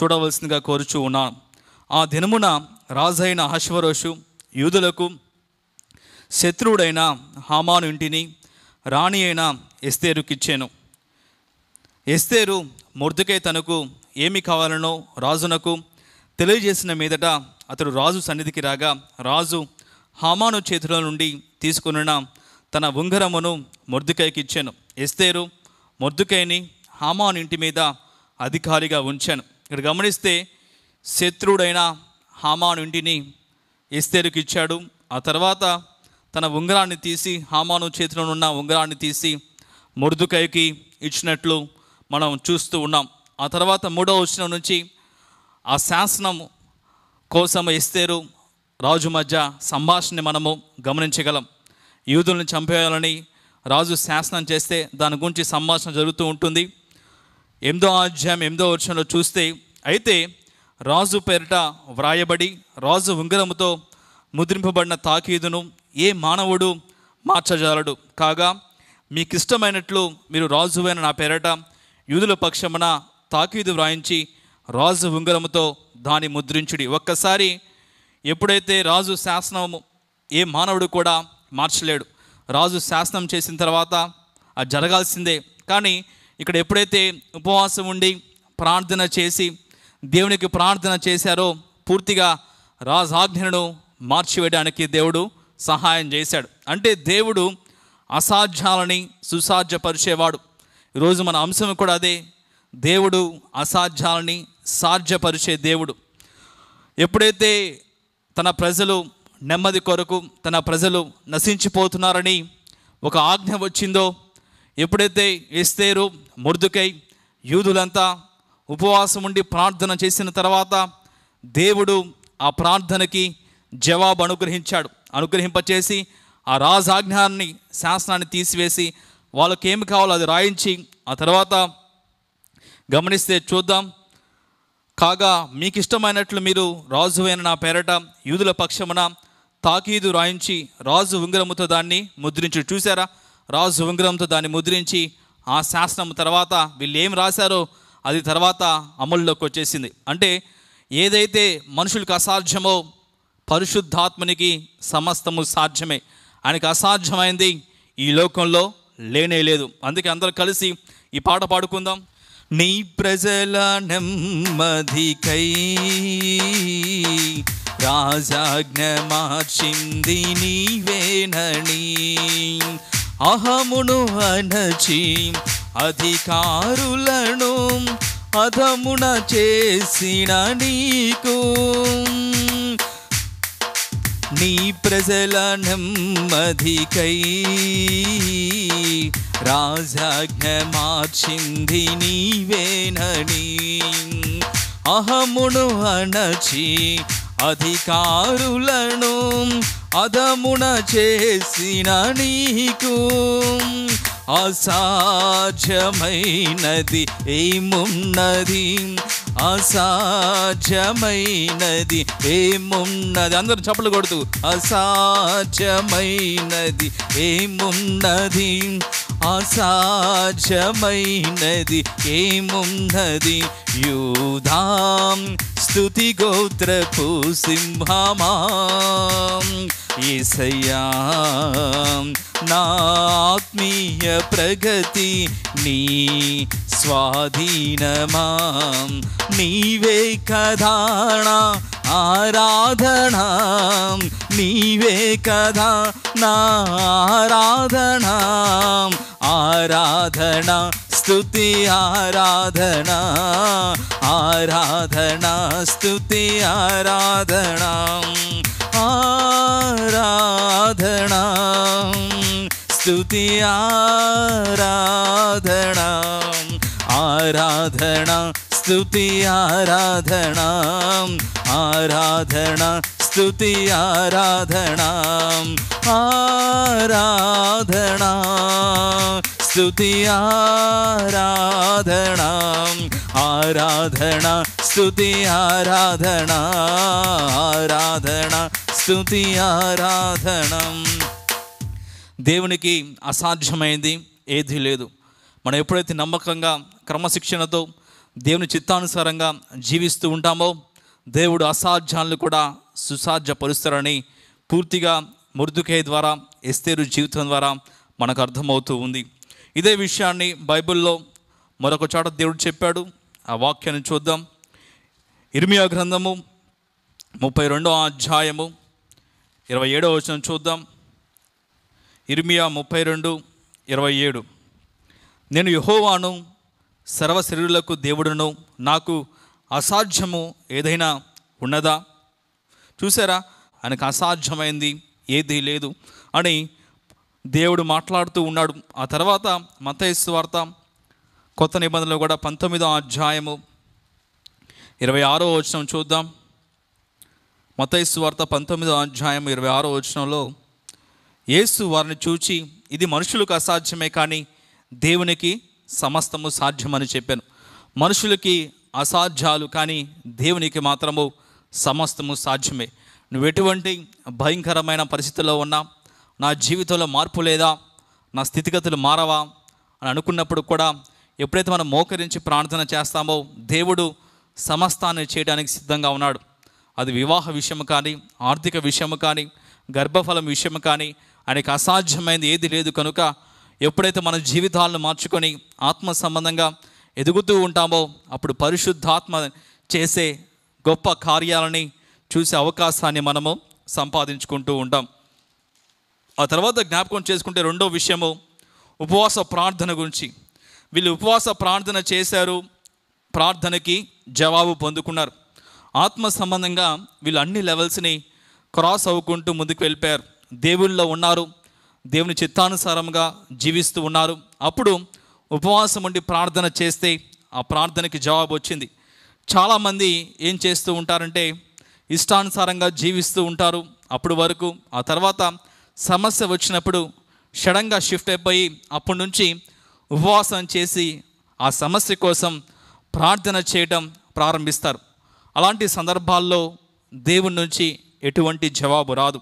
చూడవలసిందిగా కోరుచు ఉన్నాను ఆ దినమున రాజైన అహశ్వరోషు యూదులకు శత్రువుడైన హామాను ఇంటిని రాణి అయిన ఎస్తేరుకిచ్చాను. ఎస్తేరు మొర్దుకై తనకు ఏమి కావాలనో రాజునకు తెలియజేసిన మీదట అతడు రాజు సన్నిధికి రాగా రాజు హామాను చేతుల నుండి తీసుకున్న తన ఉంగరమును మొర్దుకైకి ఇచ్చాను. ఎస్తేరు మొర్దుకైని హామాను ఇంటి మీద అధికారిగా ఉంచాను. ఇక్కడ గమనిస్తే శత్రుడైన హామాను ఇంటిని ఎస్తేరుకి ఇచ్చాడు ఆ తర్వాత తన ఉంగరాన్ని తీసి హామాను చేతిలో ఉన్న ఉంగరాన్ని తీసి మురుదుకైకి ఇచ్చినట్లు మనం చూస్తూ ఉన్నాం. ఆ తర్వాత మూడవ వచనం నుంచి ఆ శాసనం కోసం ఎస్తేరు రాజు మధ్య సంభాషణ మనము గమనించగలం. యూదుల్ని చంపేయాలని రాజు శాసనం చేస్తే దాని గురించి సంభాషణ జరుగుతూ ఉంటుంది. ఎనిమిదో అధ్యాయం ఎనిమిదో వర్షంలో చూస్తే అయితే రాజు పేరిట వ్రాయబడి రాజు ఉంగరముతో ముద్రింపబడిన తాకీదును ఏ మానవుడు మార్చజాలడు? కాగా మీకు ఇష్టమైనట్లు మీరు రాజువైన నా పేరట యూదుల పక్షమున తాకీదు వ్రాయించి రాజు ఉంగరముతో దాని ముద్రించుడి. ఒక్కసారి ఎప్పుడైతే రాజు శాసనము ఏ మానవుడు కూడా మార్చలేడు. రాజు శాసనం చేసిన తర్వాత అది జరగాల్సిందే. కానీ ఇక్కడ ఎప్పుడైతే ఉపవాసం ఉండి ప్రార్థన చేసి దేవునికి ప్రార్థన చేశారో పూర్తిగా రాజాజ్ఞను మార్చివేయడానికి దేవుడు సహాయం చేశాడు. అంటే దేవుడు అసాధ్యాలని సుసాధ్యపరిచేవాడు. ఈరోజు మన అంశం కూడా అదే. దేవుడు అసాధ్యాలని సాధ్యపరిచే దేవుడు. ఎప్పుడైతే తన ప్రజలు నెమ్మది కొరకు తన ప్రజలు నశించిపోతున్నారని ఒక ఆజ్ఞ వచ్చిందో ఎప్పుడైతే ఎస్తేరు ముర్దుకై యూదులంతా ఉపవాసం ఉండి ప్రార్థన చేసిన తర్వాత దేవుడు ఆ ప్రార్థనకి జవాబు అనుగ్రహించాడు. అనుగ్రహింపచేసి ఆ రాజాజ్ఞాన్ని శాసనాన్ని తీసివేసి వాళ్ళకి ఏమి కావాలో అది రాయించి ఆ తర్వాత గమనిస్తే చూద్దాం. కాగా మీకు ఇష్టమైనట్లు మీరు రాజు అయిన నా పేరట యూదుల పక్షమున తాకీదు రాయించి రాజు ఉంగరముతో దాన్ని ముద్రించి. చూసారా రాజు ఉంగరంతో దాన్ని ముద్రించి ఆ శాసనం తర్వాత వీళ్ళు ఏం రాశారో అది తర్వాత అమల్లోకి వచ్చేసింది. అంటే ఏదైతే మనుషులకు అసాధ్యమో పరిశుద్ధాత్మనికి సమస్తము సాధ్యమే. ఆయనకి అసాధ్యమైంది ఈ లోకంలో లేనే లేదు. అందుకే అందరూ కలిసి ఈ పాట పాడుకుందాం. నీ ప్రజల నెమ్మదికై రాజాజ్ఞ మార్చింది నీవేనని అహమును అనచి అధికారులను అధమున చేసిన నీకు నీ ప్రజల నెమ్మదికై రాజాజ్ఞ మార్చింది నీవేనని అహమును అనచి అధికారులను అదమున చేసిన నీకు అసాధ్యమైనది ఏమున్నది? అసాధ్యమైనది ఏమున్నది? అందరూ చప్పలు కొడుతూ అసాధ్యమైనది ఏమున్నది? అసాధ్యమైనది ఏమున్నది? యూధాం స్తుతి గోత్రపు సింహమా. ஈசையாம் நாத்மீய பிரகதி நீ एषया नात्मीयप्रगतिनीस्वाधीन मां नीवेकधाणा आराधना नीवेधा नाराधनाम् आराधना स्तुति आराधना। आराधना स्तुति आराधना आराधना। स्तुति आराधना। आराधना, स्तुति आराधना। आराधना, स्तुति आराधना। आराधना, स्तुति आराधना। आराधना, स्तुति आराधना। आराधना స్థుతి ఆరాధన ఆరాధనం. దేవునికి అసాధ్యమైంది ఏది లేదు. మనం ఎప్పుడైతే నమ్మకంగా క్రమశిక్షణతో దేవుని చిత్తానుసారంగా జీవిస్తూ ఉంటామో దేవుడు అసాధ్యాలను కూడా సుసాధ్యపరుస్తారని పూర్తిగా ముర్దుకే ద్వారా ఎస్తేరు జీవితం ద్వారా మనకు అర్థమవుతూ ఉంది. ఇదే విషయాన్ని బైబిల్లో మరొక చోట దేవుడు చెప్పాడు. ఆ వాక్యాన్ని చూద్దాం. ఇర్మియా గ్రంథము ముప్పై రెండో అధ్యాయము ఇరవై ఏడో వచనం చూద్దాం. ఇర్మియా ముప్పై రెండు ఇరవై ఏడు. నేను యహోవాను సర్వశరీరులకు దేవుడును నాకు అసాధ్యము ఏదైనా ఉన్నదా? చూసారా? ఆయనకు అసాధ్యమైంది ఏదీ లేదు అని దేవుడు మాట్లాడుతూ ఉన్నాడు. ఆ తర్వాత మతయస్సు వార్త కొత్త నిబంధనలు కూడా పంతొమ్మిదో అధ్యాయము ఇరవై ఆరో వచనం చూద్దాం. మతైసు వార్త పంతొమ్మిదో అధ్యాయం ఇరవై ఆరో వచనంలో యేసు వారిని చూచి ఇది మనుషులకు అసాధ్యమే కానీ దేవునికి సమస్తము సాధ్యమని చెప్పాను. మనుషులకి అసాధ్యాలు కానీ దేవునికి మాత్రము సమస్తము సాధ్యమే. నువ్వు ఎటువంటి భయంకరమైన పరిస్థితుల్లో ఉన్నా నా జీవితంలో మార్పు లేదా నా స్థితిగతులు మారవా? అని అనుకున్నప్పుడు కూడా ఎప్పుడైతే మనం మోకరించి ప్రార్థన చేస్తామో దేవుడు సమస్తాన్ని చేయడానికి సిద్ధంగా ఉన్నాడు. అది వివాహ విషయము కానీ ఆర్థిక విషయము కానీ గర్భఫలం విషయం కానీ ఆయనకి అసాధ్యమైనది ఏది లేదు కనుక ఎప్పుడైతే మన జీవితాలను మార్చుకొని ఆత్మ సంబంధంగా ఎదుగుతూ ఉంటామో అప్పుడు పరిశుద్ధాత్మ చేసే గొప్ప కార్యాలని చూసే అవకాశాన్ని మనము సంపాదించుకుంటూ ఉంటాం. ఆ తర్వాత జ్ఞాపకం చేసుకుంటే రెండో విషయము ఉపవాస ప్రార్థన గురించి. వీళ్ళు ఉపవాస ప్రార్థన చేశారు ప్రార్థనకి జవాబు పొందుకున్నారు. ఆత్మ సంబంధంగా వీళ్ళు అన్ని లెవెల్స్ని క్రాస్ అవ్వుకుంటూ ముందుకు వెళ్ళిపోయారు. దేవుళ్ళలో ఉన్నారు. దేవుని చిత్తానుసారంగా జీవిస్తూ ఉన్నారు. అప్పుడు ఉపవాసం ఉండి ప్రార్థన చేస్తే ఆ ప్రార్థనకి జవాబు వచ్చింది. చాలామంది ఏం చేస్తూ ఉంటారంటే ఇష్టానుసారంగా జీవిస్తూ ఉంటారు. అప్పుడు వరకు ఆ తర్వాత సమస్య వచ్చినప్పుడు షడంగా షిఫ్ట్ అయిపోయి అప్పటి నుంచి ఉపవాసం చేసి ఆ సమస్య కోసం ప్రార్థన చేయడం ప్రారంభిస్తారు. అలాంటి సందర్భాల్లో దేవుని నుంచి ఎటువంటి జవాబు రాదు.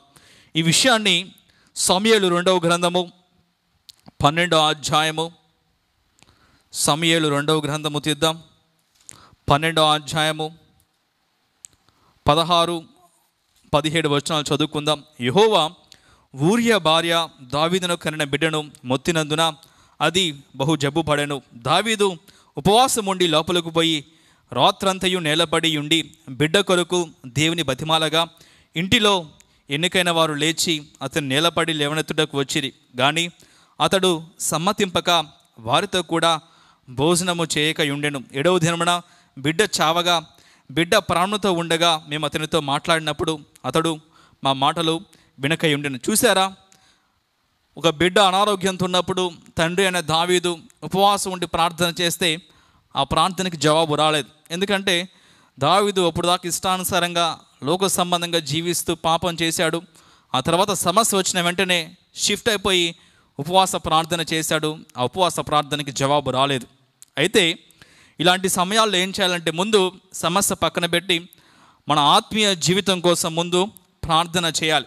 ఈ విషయాన్ని సమయలు రెండవ గ్రంథము పన్నెండవ అధ్యాయము సమయలు రెండవ గ్రంథము తీద్దాం. పన్నెండవ అధ్యాయము పదహారు పదిహేడు వచనాలు చదువుకుందాం. యహోవా ఊర్య భార్య దావీదును కనిన బిడ్డను మొత్తినందున అది బహు జబ్బు పడెను దావీదు ఉపవాసం ఉండి లోపలకు పోయి రాత్రంతయు నేలబడి ఉండి బిడ్డ కొరకు దేవుని బతిమాలగా ఇంటిలో ఎన్నికైన వారు లేచి అతను నేలపడి లేవనెత్తుటకు వచ్చిరి. కానీ అతడు సమ్మతింపక వారితో కూడా భోజనము చేయక ఉండెను. ఏడవ దినమున బిడ్డ చావగా బిడ్డ ప్రాణుతో ఉండగా మేము అతనితో మాట్లాడినప్పుడు అతడు మా మాటలు వినక ఉండెను. చూసారా ఒక బిడ్డ అనారోగ్యంతో ఉన్నప్పుడు తండ్రి అనే దావీదు ఉపవాసం ఉండి ప్రార్థన చేస్తే ఆ ప్రార్థనకి జవాబు రాలేదు. ఎందుకంటే దావిదు అప్పుడు దాకా ఇష్టానుసారంగా లోక సంబంధంగా జీవిస్తూ పాపం చేశాడు. ఆ తర్వాత సమస్య వచ్చిన వెంటనే షిఫ్ట్ అయిపోయి ఉపవాస ప్రార్థన చేశాడు. ఆ ఉపవాస ప్రార్థనకి జవాబు రాలేదు. అయితే ఇలాంటి సమయాల్లో ఏం చేయాలంటే ముందు సమస్య పక్కన పెట్టి మన ఆత్మీయ జీవితం కోసం ముందు ప్రార్థన చేయాలి.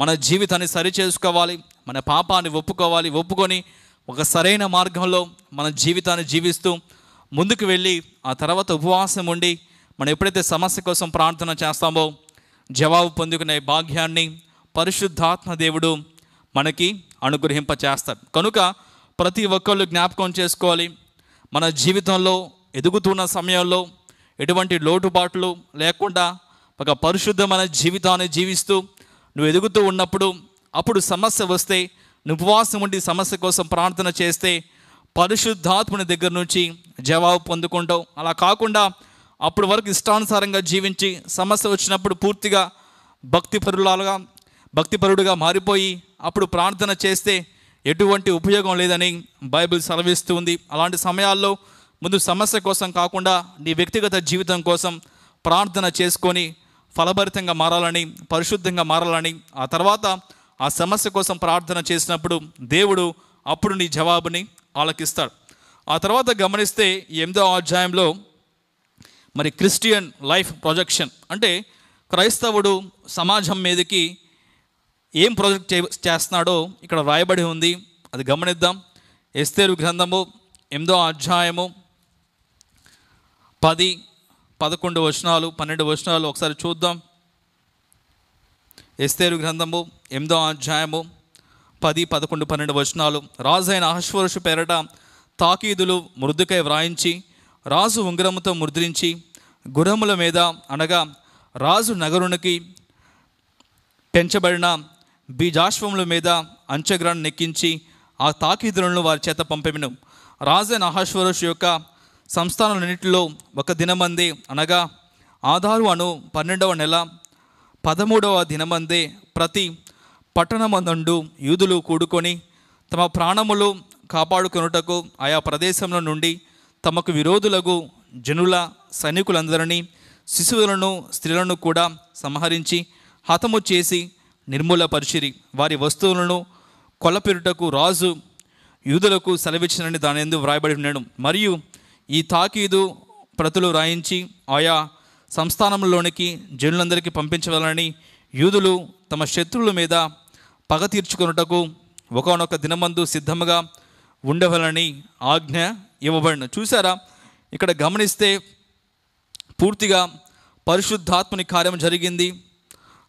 మన జీవితాన్ని సరి చేసుకోవాలి. మన పాపాన్ని ఒప్పుకోవాలి. ఒప్పుకొని ఒక సరైన మార్గంలో మన జీవితాన్ని జీవిస్తూ ముందుకు వెళ్ళి ఆ తర్వాత ఉపవాసం ఉండి మనం ఎప్పుడైతే సమస్య కోసం ప్రార్థన చేస్తామో జవాబు పొందుకునే భాగ్యాన్ని పరిశుద్ధాత్మ దేవుడు మనకి అనుగ్రహింప చేస్తాడు కనుక ప్రతి ఒక్కళ్ళు జ్ఞాపకం చేసుకోవాలి. మన జీవితంలో ఎదుగుతున్న సమయంలో ఎటువంటి లోటుపాట్లు లేకుండా ఒక పరిశుద్ధమైన జీవితాన్ని జీవిస్తూ నువ్వు ఎదుగుతూ ఉన్నప్పుడు అప్పుడు సమస్య వస్తే నువ్వు ఉపవాసం ఉండి సమస్య కోసం ప్రార్థన చేస్తే పరిశుద్ధాత్మని దగ్గర నుంచి జవాబు పొందుకుంటావు. అలా కాకుండా అప్పుడు వరకు ఇష్టానుసారంగా జీవించి సమస్య వచ్చినప్పుడు పూర్తిగా భక్తిపరులాగా భక్తిపరుడుగా మారిపోయి అప్పుడు ప్రార్థన చేస్తే ఎటువంటి ఉపయోగం లేదని బైబిల్ సెలవిస్తుంది అలాంటి సమయాల్లో ముందు సమస్య కోసం కాకుండా నీ వ్యక్తిగత జీవితం కోసం ప్రార్థన చేసుకొని ఫలభరితంగా మారాలని పరిశుద్ధంగా మారాలని ఆ తర్వాత ఆ సమస్య కోసం ప్రార్థన చేసినప్పుడు దేవుడు అప్పుడు నీ జవాబుని ఆలకిస్తాడు. ఆ తర్వాత గమనిస్తే ఎనిమిదో అధ్యాయంలో మరి క్రిస్టియన్ లైఫ్ ప్రొజెక్షన్. అంటే క్రైస్తవుడు సమాజం మీదకి ఏం ప్రొజెక్ట్ చే చేస్తున్నాడో ఇక్కడ రాయబడి ఉంది. అది గమనిద్దాం. ఎస్తేరు గ్రంథము ఎనిమిదో అధ్యాయము పది పదకొండు వచనాలు పన్నెండు వచనాలు ఒకసారి చూద్దాం. ఎస్తేరు గ్రంథము ఎనిమిదో అధ్యాయము పది పదకొండు పన్నెండు వచనాలు. రాజైన అహశ్వరుషు పేరట తాకీదులు మృదుకై వ్రాయించి రాజు ఉంగరముతో ముద్రించి గుర్రముల మీద అనగా రాజు నగరునికి పెంచబడిన బీజాశ్వముల మీద అంచెగ్రాన్ని నెక్కించి ఆ తాకీదులను వారి చేత పంపెను రాజైన అహశ్వరుషు యొక్క సంస్థానాలన్నింటిలో ఒక దినమంది అనగా ఆధారు అను పన్నెండవ నెల పదమూడవ దినమందే ప్రతి పట్టణమందు యూదులు కూడుకొని తమ ప్రాణములు కాపాడుకొనుటకు ఆయా ప్రదేశంలో నుండి తమకు విరోధులకు జనుల సైనికులందరినీ శిశువులను స్త్రీలను కూడా సంహరించి హతము చేసి నిర్మూలపరిచిరి. వారి వస్తువులను కొలపెరుటకు రాజు యూదులకు సెలవిచ్చినని దాని ఎందుకు వ్రాయబడి ఉన్నాడు మరియు ఈ తాకీదు ప్రతులు రాయించి ఆయా సంస్థానంలోనికి జనులందరికీ పంపించవాలని యూదులు తమ శత్రువుల మీద పగ తీర్చుకొనుటకు ఒకనొక దినమందు సిద్ధముగా ఉండవలని ఆజ్ఞ ఇవ్వబడిన. చూసారా ఇక్కడ గమనిస్తే పూర్తిగా పరిశుద్ధాత్మని కార్యం జరిగింది.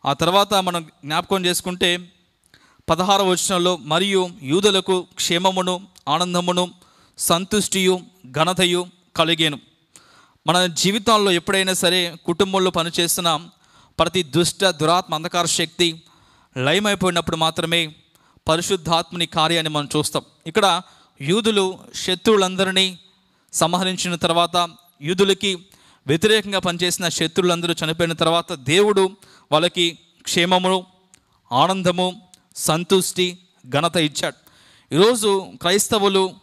ఆ తర్వాత మనం జ్ఞాపకం చేసుకుంటే పదహార వచనంలో మరియు యూదులకు క్షేమమును ఆనందమును సంతుష్టియు ఘనతయు కలిగేను. మన జీవితాల్లో ఎప్పుడైనా సరే కుటుంబంలో పనిచేస్తున్న ప్రతి దుష్ట దురాత్మ అంధకార శక్తి లయమైపోయినప్పుడు మాత్రమే పరిశుద్ధాత్మని కార్యాన్ని మనం చూస్తాం. ఇక్కడ యూదులు శత్రువులందరినీ సంహరించిన తర్వాత యూదులకి వ్యతిరేకంగా పనిచేసిన శత్రువులందరూ చనిపోయిన తర్వాత దేవుడు వాళ్ళకి క్షేమము ఆనందము సంతుష్టి ఘనత ఇచ్చాడు. ఈరోజు క్రైస్తవులు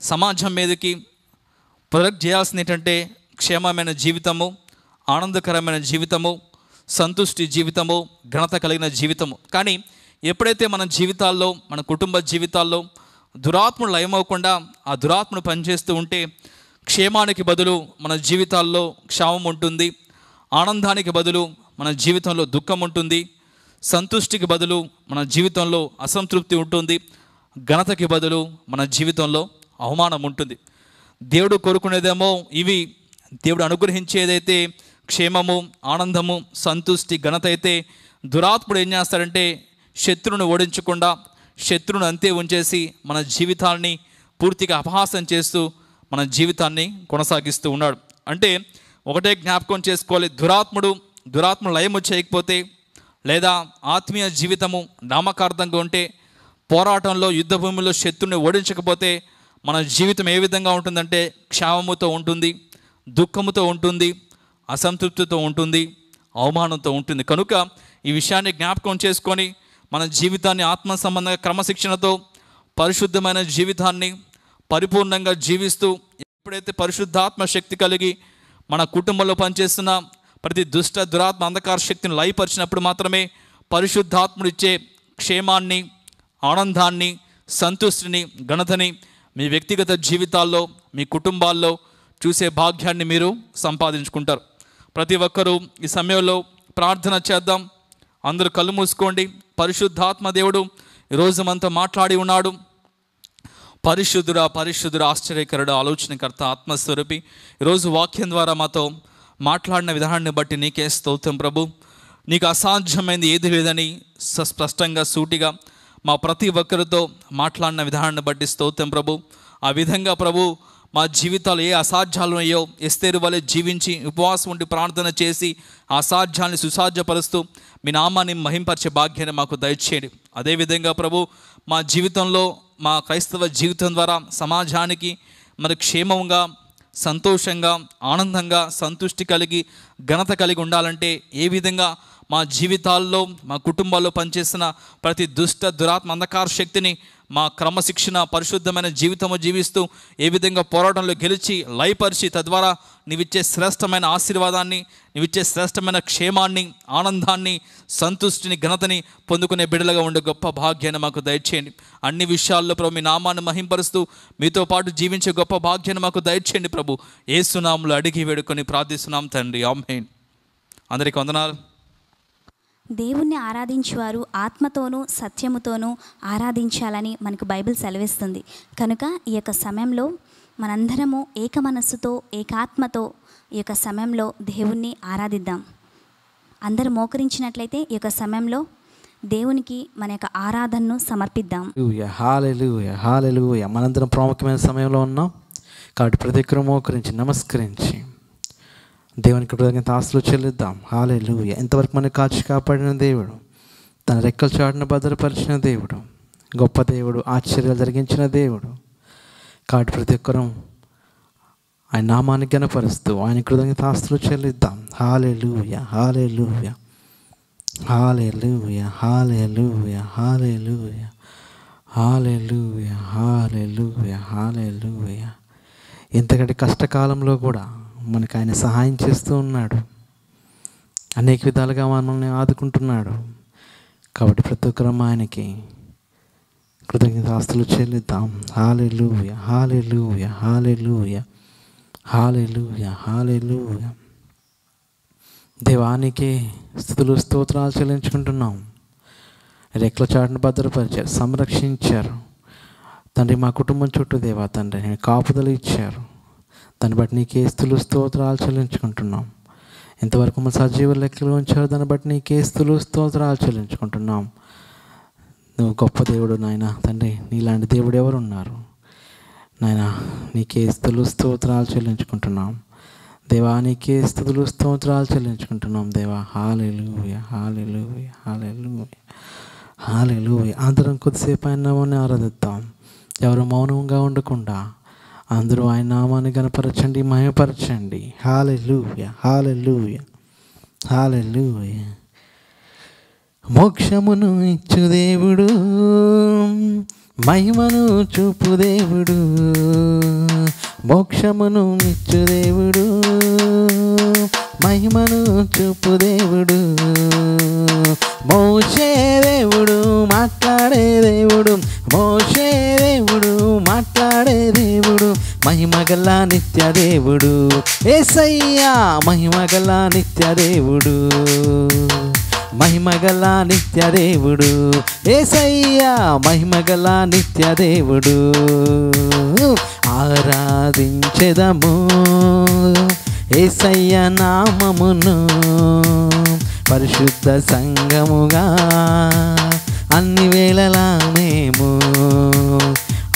సమాజం మీదకి ప్రొజెక్ట్ చేయాల్సింది ఏంటంటే క్షేమమైన జీవితము ఆనందకరమైన జీవితము సంతుష్టి జీవితము ఘనత కలిగిన జీవితము. కానీ ఎప్పుడైతే మన జీవితాల్లో మన కుటుంబ జీవితాల్లో దురాత్మలు లయమవకుండా ఆ దురాత్మను పనిచేస్తూ ఉంటే క్షేమానికి బదులు మన జీవితాల్లో క్షామం ఉంటుంది ఆనందానికి బదులు మన జీవితంలో దుఃఖం ఉంటుంది సంతుష్టికి బదులు మన జీవితంలో అసంతృప్తి ఉంటుంది ఘనతకి బదులు మన జీవితంలో అవమానం ఉంటుంది. దేవుడు కోరుకునేదేమో ఇవి దేవుడు అనుగ్రహించేదైతే క్షేమము ఆనందము సంతుష్టి ఘనత అయితే దురాత్ముడు ఏం చేస్తాడంటే శత్రువును ఓడించకుండా శత్రువును అంతే ఉంచేసి మన జీవితాన్ని పూర్తిగా అపహాసం చేస్తూ మన జీవితాన్ని కొనసాగిస్తూ ఉన్నాడు. అంటే ఒకటే జ్ఞాపకం చేసుకోవాలి. దురాత్ముడు దురాత్మ లయము చేయకపోతే లేదా ఆత్మీయ జీవితము నామకార్థంగా ఉంటే పోరాటంలో యుద్ధ భూమిలో శత్రుని ఓడించకపోతే మన జీవితం ఏ విధంగా ఉంటుందంటే క్షామముతో ఉంటుంది దుఃఖముతో ఉంటుంది అసంతృప్తితో ఉంటుంది అవమానంతో ఉంటుంది. కనుక ఈ విషయాన్ని జ్ఞాపకం చేసుకొని మన జీవితాన్ని ఆత్మ సంబంధంగా క్రమశిక్షణతో పరిశుద్ధమైన జీవితాన్ని పరిపూర్ణంగా జీవిస్తూ ఎప్పుడైతే పరిశుద్ధాత్మ శక్తి కలిగి మన కుటుంబంలో పనిచేస్తున్న ప్రతి దుష్ట దురాత్మ అంధకార శక్తిని లయపరిచినప్పుడు మాత్రమే పరిశుద్ధాత్ముడిచ్చే క్షేమాన్ని ఆనందాన్ని సంతుష్టిని ఘనతని మీ వ్యక్తిగత జీవితాల్లో మీ కుటుంబాల్లో చూసే భాగ్యాన్ని మీరు సంపాదించుకుంటారు. ప్రతి ఒక్కరూ ఈ సమయంలో ప్రార్థన చేద్దాం. అందరూ కళ్ళు మూసుకోండి. పరిశుద్ధాత్మ దేవుడు ఈరోజు మనతో మాట్లాడి ఉన్నాడు. పరిశుద్ధుడా పరిశుద్ధుడు ఆశ్చర్యకరుడు ఆలోచనకర్త ఆత్మస్వరూపి. ఈరోజు వాక్యం ద్వారా మాతో మాట్లాడిన విధానాన్ని బట్టి నీకే స్తోత్రం ప్రభు. నీకు అసాధ్యమైంది ఏది లేదని స- స్పష్టంగా సూటిగా మా ప్రతి ఒక్కరితో మాట్లాడిన విధానాన్ని బట్టి స్తోత్రం ప్రభు. ఆ విధంగా ప్రభు మా జీవితాలు ఏ అసాధ్యాలు అయ్యో ఎస్తేరు వలె జీవించి ఉపవాసం ఉండి ప్రార్థన చేసి అసాధ్యాన్ని సుసాధ్యపరుస్తూ మీ నామాన్ని మహింపరిచే భాగ్యాన్ని మాకు దయచేయండి. అదేవిధంగా ప్రభు మా జీవితంలో మా క్రైస్తవ జీవితం ద్వారా సమాజానికి మరి క్షేమంగా సంతోషంగా ఆనందంగా సంతృష్టి కలిగి ఘనత కలిగి ఉండాలంటే ఏ విధంగా మా జీవితాల్లో మా కుటుంబాల్లో పనిచేస్తున్న ప్రతి దుష్ట దురాత్మ అంధకార శక్తిని మా క్రమశిక్షణ పరిశుద్ధమైన జీవితము జీవిస్తూ ఏ విధంగా పోరాటంలో గెలిచి లయపరిచి తద్వారా నీవిచ్చే శ్రేష్టమైన ఆశీర్వాదాన్ని నీవిచ్చే శ్రేష్టమైన క్షేమాన్ని ఆనందాన్ని సంతుష్టిని ఘనతని పొందుకునే బిడ్డలుగా ఉండే గొప్ప భాగ్యాన్ని మాకు దయచేయండి. అన్ని విషయాల్లో ప్రభు మీ నామాన్ని మహింపరుస్తూ మీతో పాటు జీవించే గొప్ప భాగ్యాన్ని మాకు దయచేయండి ప్రభు. ఏసునాములు అడిగి వేడుకొని ప్రార్థిస్తున్నాం తండ్రి. ఆమెన్. అందరికీ వందనాలు. దేవుణ్ణి ఆరాధించేవారు ఆత్మతోనూ సత్యముతోనూ ఆరాధించాలని మనకు బైబిల్ సెలవిస్తుంది. కనుక ఈ యొక్క సమయంలో మనందరము ఏక మనస్సుతో ఏకాత్మతో ఈ యొక్క సమయంలో దేవుణ్ణి ఆరాధిద్దాం. అందరూ మోకరించినట్లయితే ఈ యొక్క సమయంలో దేవునికి మన యొక్క ఆరాధనను సమర్పిద్దాం. మనందరం ప్రాముఖ్యమైన సమయంలో ఉన్నాం. కాబట్టి ప్రతి ఒక్కరు మోకరించి నమస్కరించి. దేవునికి కృతజ్ఞత ఆస్తులు చెల్లిద్దాం. హాలెలూయ ఎంతవరకు మనకు కాచి కాపాడిన దేవుడు తన రెక్కల చాటును భద్రపరిచిన దేవుడు గొప్ప దేవుడు ఆశ్చర్యాలు జరిగించిన దేవుడు. కాబట్టి ప్రతి ఒక్కరం ఆయన నామాన్ని గనపరుస్తూ ఆయన కృతజ్ఞత ఆస్తులు చెల్లిద్దాం. Hallelujah hallelujah hallelujah hallelujah hallelujah hallelujah hallelujah hallelujah ఎంతకంటే కష్టకాలంలో కూడా మనకు ఆయన సహాయం చేస్తూ ఉన్నాడు. అనేక విధాలుగా మనల్ని ఆదుకుంటున్నాడు. కాబట్టి ప్రతి ఒక్కరం ఆయనకి కృతజ్ఞత ఆస్తులు చెల్లిద్దాం. Hallelujah hallelujah hallelujah hallelujah hallelujah. దేవానికి స్థుతులు స్తోత్రాలు చెల్లించుకుంటున్నాం. రెక్కల చాటును భద్రపరిచారు సంరక్షించారు. తండ్రి మా కుటుంబం చుట్టూ దేవా తండ్రి కాపుదలు ఇచ్చారు. దాన్ని బట్టి నీకే స్థులు స్తోత్రాలు చెల్లించుకుంటున్నాం. ఇంతవరకు మా సజీవ లెక్కలు ఉంచారు. దాన్ని బట్టి నీకే స్థులు స్తోత్రాలు చెల్లించుకుంటున్నాం. నువ్వు గొప్ప దేవుడు నాయన. తండ్రి నీలాంటి దేవుడు ఎవరు ఉన్నారు నాయన నీకే స్థులు స్తోత్రాలు చెల్లించుకుంటున్నాం. దేవా నీకే స్థుతులు స్తోత్రాలు చెల్లించుకుంటున్నాం. దేవా హాలెలూయ హాలెలూయ హాలెలూయ హాలెలూయ. అందరం కొద్దిసేపు అయినామని ఆరాధిద్దాం. ఎవరు మౌనంగా ఉండకుండా అందరూ ఆయన నామాన్ని గనపరచండి మయపరచండి హాలెలూయ హాలెలూయ హాలెలూయ. మోక్షమును ఇచ్చు దేవుడు మహిమను చూపు దేవుడు. మోక్షమును ఇచ్చు దేవుడు మహిమను చూపు దేవుడు. మోషే దేవుడు మాట్లాడే దేవుడు. మోషే దేవుడు మాట్లాడే దేవుడు మహిమగల నిత్య దేవుడు ఏసయ్యా మహిమగల నిత్య దేవుడు మహిమగల నిత్య దేవుడు ఏసయ్యా మహిమగల నిత్య దేవుడు ఆరాధించెదము. ఏసయ్య నామమును పరిశుద్ధ సంగముగా అన్ని వేళలా మేము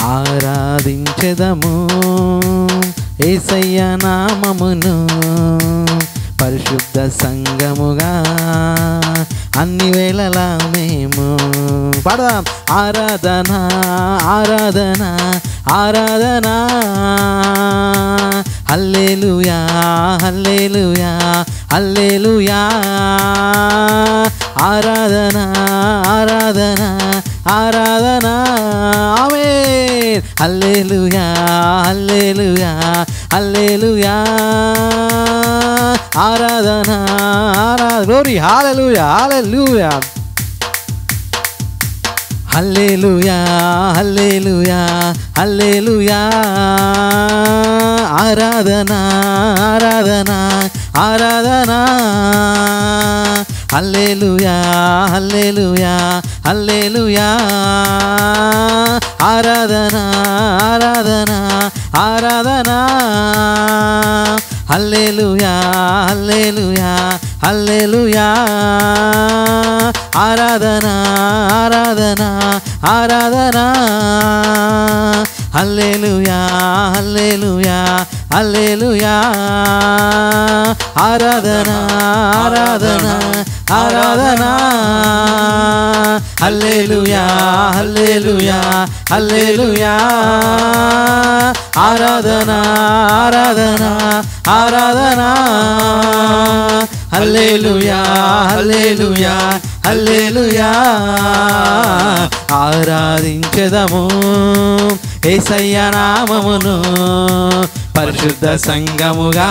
ఆరాధించెదము. ఏసయ్య నామమును పరిశుద్ధ సంగముగా అన్ని వేళలా మేము పాడదాం. ఆరాధన ఆరాధన ఆరాధన. Hallelujah hallelujah hallelujah. ఆరాధన ఆరాధన ఆరాధన. ఆమె హల్లేలుయా హల్లేలుయా హల్లేలుయా. ఆరాధన ఆరాధన glory hallelujah hallelujah hallelujah hallelujah hallelujah. ఆరాధన ఆరాధన ఆరాధన. Hallelujah hallelujah hallelujah. ఆరాధన ఆరాధన ఆరాధన. Hallelujah hallelujah hallelujah. ఆరాధన ఆరాధన ఆరాధన. Hallelujah hallelujah hallelujah. ఆరాధన ఆరాధన ఆరాధన. హల్లెలూయా హల్లెలూయా హల్లెలూయా. ఆరాధన ఆరాధన ఆరాధన. హల్లెలూయా హల్లెలూయా హల్లెలూయా. ఆరాధించదము. ఏసయ్య నామమును పరిశుద్ధ సంగముగా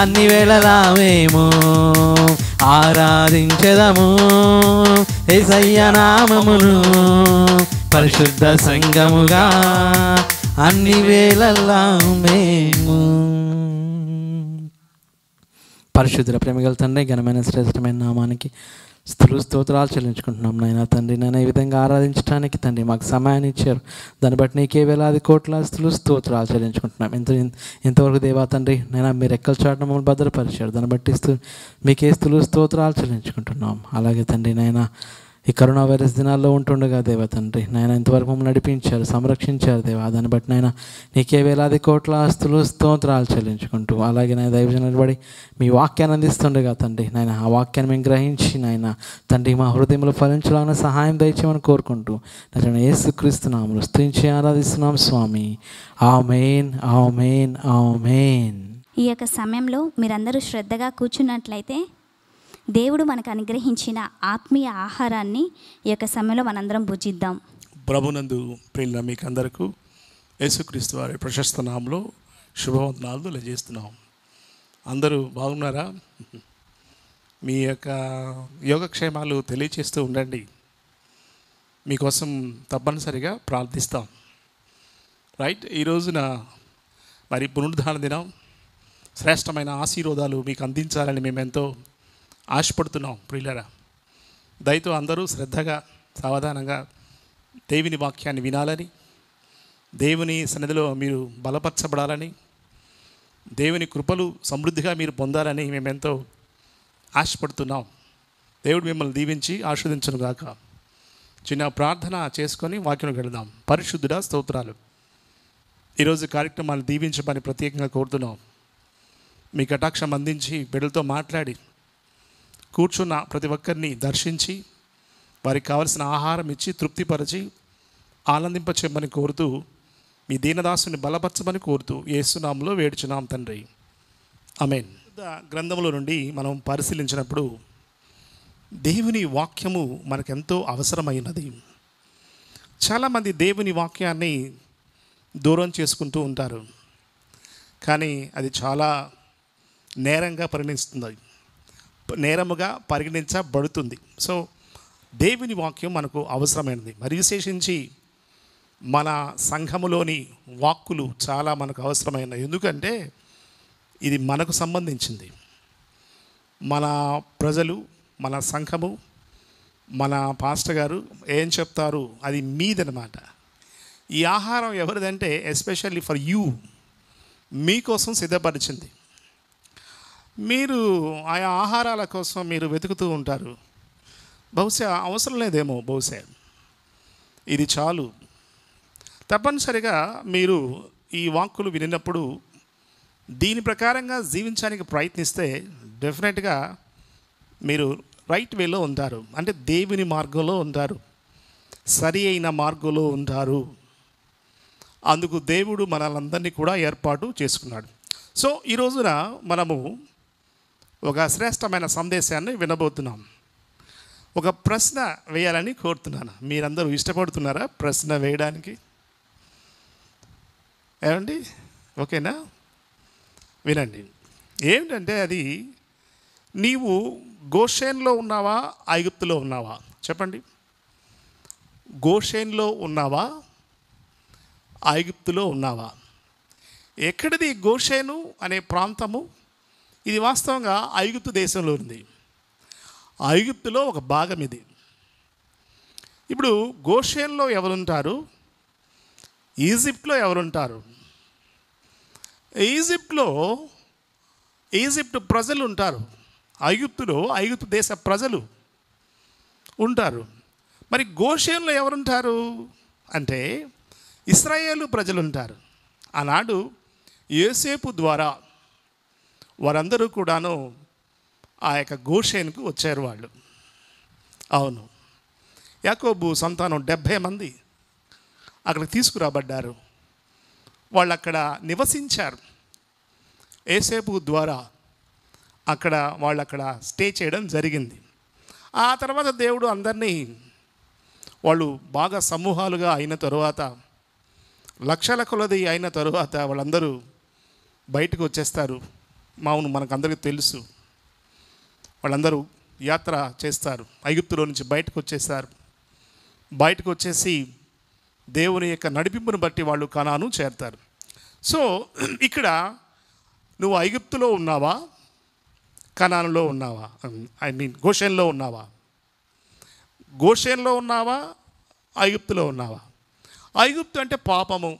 అన్ని వేళలా మేము ఆరాధించదము. నామమును పరిశుద్ధ సంగముగా అన్ని వేళలా మేము పరిశుద్ధుల ప్రేమగల తండ్రి ఘనమైన శ్రేష్టమైన నామానికి స్థులు స్తోత్రాలు చెల్లించుకుంటున్నాం నాయన తండ్రి. నన్ను ఈ విధంగా ఆరాధించడానికి తండ్రి మాకు సమయాన్ని ఇచ్చారు. దాన్ని బట్టి నీకే వేలాది కోట్ల స్థులు స్తోత్రాలు చెల్లించుకుంటున్నాం. ఇంత ఇంతవరకు దేవా తండ్రి నేను మీరు ఎక్కల చాటం మమ్మల్ని భద్రపరిచారు. దాన్ని బట్టి స్తు మీకే స్థులు స్తోత్రాలు చెల్లించుకుంటున్నాం. అలాగే తండ్రి నాయన ఈ కరోనా వైరస్ దినాల్లో ఉంటుండగా దేవ తండ్రి నాయన ఇంతవరకు మమ్మల్ని నడిపించారు సంరక్షించారు దేవా. దాన్ని బట్టి నాయన నీకే వేలాది కోట్ల ఆస్తులు స్తోత్రాలు చెల్లించుకుంటూ అలాగే నాయన దైవజన నిలబడి మీ వాక్యాన్ని అందిస్తుండగా తండ్రి నాయన ఆ వాక్యాన్ని మేము గ్రహించి నాయన తండ్రి మా హృదయంలో ఫలించాలని సహాయం దయచేయమని కోరుకుంటూ నచ్చిన ఏసుక్రీస్తున్నాము నామలు ఆరాధిస్తున్నాం స్వామి. Amen amen amen. ఈ యొక్క సమయంలో మీరందరూ శ్రద్ధగా కూర్చున్నట్లయితే దేవుడు మనకు అనుగ్రహించిన ఆత్మీయ ఆహారాన్ని ఈ యొక్క సమయంలో మనందరం భుజిద్దాం ప్రభునందు ప్రియుల మీకు అందరకు యేసుక్రీస్తు వారి ప్రశస్త నామంలో శుభవంతనాలు తెలియజేస్తున్నాం. అందరూ బాగున్నారా? మీ యొక్క యోగక్షేమాలు తెలియచేస్తూ ఉండండి. మీకోసం తప్పనిసరిగా ప్రార్థిస్తాం. రైట్ ఈ రోజున మరి పునరుద్ధాన దినం. శ్రేష్టమైన ఆశీర్వాదాలు మీకు అందించాలని మేము ఎంతో ఆశపడుతున్నాం ప్రియులరా. దయతో అందరూ శ్రద్ధగా సావధానంగా దేవుని వాక్యాన్ని వినాలని దేవుని సన్నిధిలో మీరు బలపరచబడాలని దేవుని కృపలు సమృద్ధిగా మీరు పొందాలని మేమెంతో ఆశపడుతున్నాం. దేవుడు మిమ్మల్ని దీవించి ఆస్వాదించను గాక. చిన్న ప్రార్థన చేసుకొని వాక్యం వెళదాం. పరిశుద్ధుడ స్తోత్రాలు. ఈరోజు కార్యక్రమాన్ని దీవించమని ప్రత్యేకంగా కోరుతున్నాం. మీ కటాక్షం అందించి బిడ్డలతో మాట్లాడి కూర్చున్న ప్రతి ఒక్కరిని దర్శించి వారికి కావలసిన ఆహారం ఇచ్చి తృప్తిపరిచి ఆనందింపచేయమని కోరుతూ మీ దీనదాసుని బలపరచమని కోరుతూ ఏసునామంలో వేడుచున్నాం తండ్రి. అమేన్ గ్రంథంలో నుండి మనం పరిశీలించినప్పుడు దేవుని వాక్యము మనకెంతో అవసరమైనది. చాలామంది దేవుని వాక్యాన్ని దూరం చేసుకుంటూ ఉంటారు. కానీ అది చాలా నేరంగా పరిగణిస్తుంది నేరముగా పరిగణించబడుతుంది. సో దేవుని వాక్యం మనకు అవసరమైనది. మరి విశేషించి మన సంఘములోని వాక్కులు చాలా మనకు అవసరమైనవి. ఎందుకంటే ఇది మనకు సంబంధించింది. మన ప్రజలు మన సంఘము మన పాస్టర్ గారు ఏం చెప్తారు? అది మీదనమాట. ఈ ఆహారం ఎవరిదంటే ఎస్పెషల్లీ ఫర్ యూ మీకోసం సిద్ధపరిచింది. మీరు ఆయా ఆహారాల కోసం మీరు వెతుకుతూ ఉంటారు. బహుశా అవసరం లేదేమో బహుశా. ఇది చాలు. తప్పనిసరిగా మీరు ఈ వాక్కులు వినినప్పుడు దీని ప్రకారంగా జీవించడానికి ప్రయత్నిస్తే డెఫినెట్గా మీరు రైట్ వేలో ఉంటారు. అంటే దేవుని మార్గంలో ఉంటారు. సరి అయిన మార్గంలో ఉంటారు. అందుకు దేవుడు మనలందరినీ కూడా ఏర్పాటు చేసుకున్నాడు. సో ఈ రోజున మనము ఒక శ్రేష్టమైన సందేశాన్ని వినబోతున్నాం. ఒక ప్రశ్న వేయాలని కోరుతున్నాను. మీరందరూ ఇష్టపడుతున్నారా ప్రశ్న వేయడానికి? ఏమండి? ఓకేనా? వినండి. ఏమిటంటే అది నీవు గోషేన్లో ఉన్నావా ఐగుప్తులో ఉన్నావా? చెప్పండి. గోషేన్లో ఉన్నావా ఐగుప్తులో ఉన్నావా? ఎక్కడిది గోషేను అనే ప్రాంతము? ఇది వాస్తవంగా ఐగుప్తు దేశంలో ఉంది. ఐగుప్తులో ఒక భాగం ఇది. ఇప్పుడు గోషేన్లో ఎవరుంటారు? ఈజిప్ట్లో ఎవరుంటారు? ఈజిప్ట్లో ఈజిప్ట్ ప్రజలు ఉంటారు. ఐగుప్తులో ఐగుప్తు దేశ ప్రజలు ఉంటారు. మరి గోషేన్లో ఎవరుంటారు? అంటే ఇస్రాయేలు ప్రజలు ఉంటారు ఆనాడు యోసేపు ద్వారా వారందరూ కూడాను ఆ యొక్క గోషేన్కు వచ్చారు వాళ్ళు. అవును. యాకోబు సంతానం డెబ్భై మంది అక్కడికి తీసుకురాబడ్డారు. వాళ్ళు అక్కడ నివసించారు. ఏసేపు ద్వారా అక్కడ వాళ్ళు అక్కడ స్టే చేయడం జరిగింది. ఆ తర్వాత దేవుడు అందరినీ వాళ్ళు బాగా సమూహాలుగా అయిన తరువాత లక్షల కొలది అయిన తరువాత వాళ్ళందరూ బయటకు వచ్చేస్తారు. మావును మనకందరికీ తెలుసు. వాళ్ళందరూ యాత్ర చేస్తారు. ఐగుప్తులో నుంచి బయటకు వచ్చేసారు బయటకు వచ్చేసి దేవుని యొక్క నడిపింపును బట్టి వాళ్ళు కణాను చేరతారు. సో ఇక్కడ నువ్వు ఐగుప్తులో ఉన్నావా? కణానులో ఉన్నావా? ఐ మీన్ గోషన్లో ఉన్నావా? గోషన్లో ఉన్నావా? ఐగుప్తులో ఉన్నావా? ఐగుప్తు అంటే పాపము.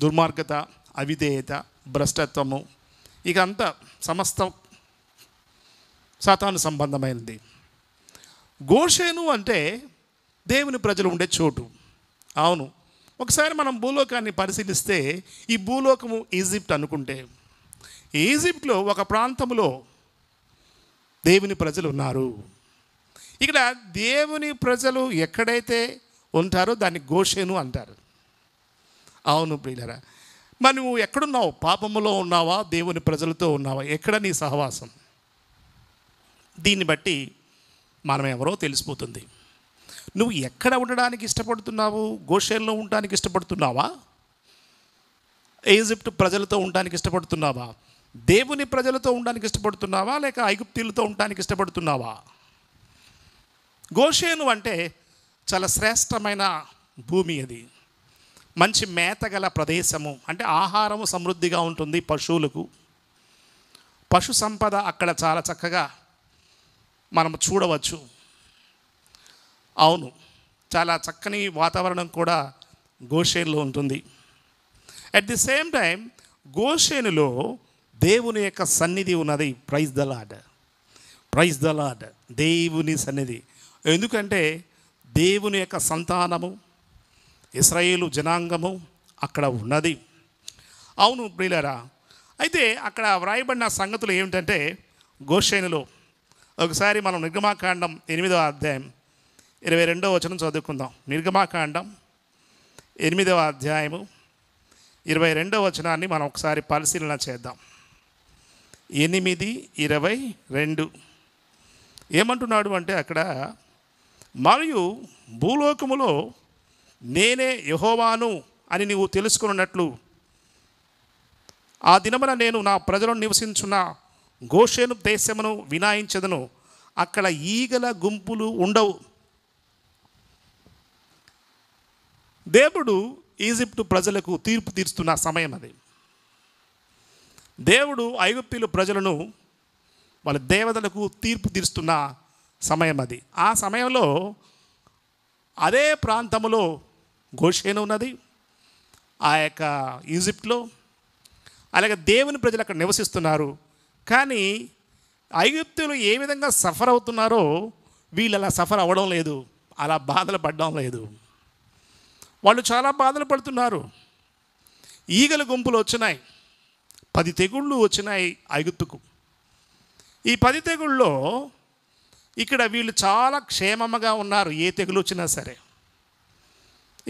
దుర్మార్గత అవిధేయత భ్రష్టత్వము ఇక అంతా సమస్త సాతాను సంబంధమైనది. గోషేను అంటే దేవుని ప్రజలు ఉండే చోటు. అవును. ఒకసారి మనం భూలోకాన్ని పరిశీలిస్తే ఈ భూలోకము ఈజిప్ట్ అనుకుంటే. ఈజిప్ట్లో ఒక ప్రాంతంలో దేవుని ప్రజలు ఉన్నారు. ఇక్కడ దేవుని ప్రజలు ఎక్కడైతే ఉంటారో దాన్ని గోషేను అంటారు. అవును ప్రియులరా. మరి నువ్వు ఎక్కడున్నావు? పాపములో ఉన్నావా? దేవుని ప్రజలతో ఉన్నావా? ఎక్కడ నీ సహవాసం? దీన్ని బట్టి మనం ఎవరో తెలిసిపోతుంది. నువ్వు ఎక్కడ ఉండడానికి ఇష్టపడుతున్నావు? గోషేల్లో ఉండడానికి ఇష్టపడుతున్నావా? ఈజిప్ట్ ప్రజలతో ఉండడానికి ఇష్టపడుతున్నావా? దేవుని ప్రజలతో ఉండడానికి ఇష్టపడుతున్నావా? లేక ఐగుప్తీలతో ఉండడానికి ఇష్టపడుతున్నావా? గోషేను అంటే చాలా శ్రేష్టమైన భూమి అది. మంచి మేత గల ప్రదేశము. అంటే ఆహారము సమృద్ధిగా ఉంటుంది పశువులకు. పశు సంపద అక్కడ చాలా చక్కగా మనం చూడవచ్చు. అవును చాలా చక్కని వాతావరణం కూడా గోషేన్లో ఉంటుంది. అట్ ది సేమ్ టైం గోషేనులో దేవుని యొక్క సన్నిధి ఉన్నది. Praise the Lord praise the Lord దేవుని సన్నిధి. ఎందుకంటే దేవుని యొక్క సంతానము ఇస్రాయేలు జనాంగము అక్కడ ఉన్నది. అవును ప్రియులరా అయితే అక్కడ వ్రాయబడిన సంగతులు ఏమిటంటే గోషేనులో ఒకసారి మనం నిర్గమాకాండం ఎనిమిదవ అధ్యాయం ఇరవై రెండవ వచనం చదువుకుందాం. నిర్గమాకాండం ఎనిమిదవ అధ్యాయము ఇరవై రెండవ వచనాన్ని మనం ఒకసారి పరిశీలన చేద్దాం. ఎనిమిది ఇరవై రెండు. ఏమంటున్నాడు అంటే అక్కడ మరియు భూలోకములో నేనే యహోవాను అని నీవు తెలుసుకున్నట్లు. ఆ దినమున నేను నా ప్రజలను నివసించున్న గోషేను దేశమును వినాయించదను. అక్కడ ఈగల గుంపులు ఉండవు. దేవుడు ఈజిప్టు ప్రజలకు తీర్పు తీరుస్తున్న సమయం అది. దేవుడు ఐగుప్తులు ప్రజలను వాళ్ళ దేవతలకు తీర్పు తీరుస్తున్న సమయం అది. ఆ సమయంలో అదే ప్రాంతంలో గోషేను ఉన్నది ఆ యొక్క ఈజిప్ట్లో. అలాగే దేవుని ప్రజలు అక్కడ నివసిస్తున్నారు. కానీ ఐగుప్తులు ఏ విధంగా సఫర్ అవుతున్నారో వీళ్ళు అలా సఫర్ అవ్వడం లేదు అలా బాధలు పడడం లేదు. వాళ్ళు చాలా బాధలు పడుతున్నారు. ఈగల గుంపులు వచ్చినాయి పది తెగుళ్ళు వచ్చినాయి ఐగుప్తుకు. ఈ పది తెగుళ్ళలో ఇక్కడ వీళ్ళు చాలా క్షేమముగా ఉన్నారు ఏ తెగులు వచ్చినా సరే.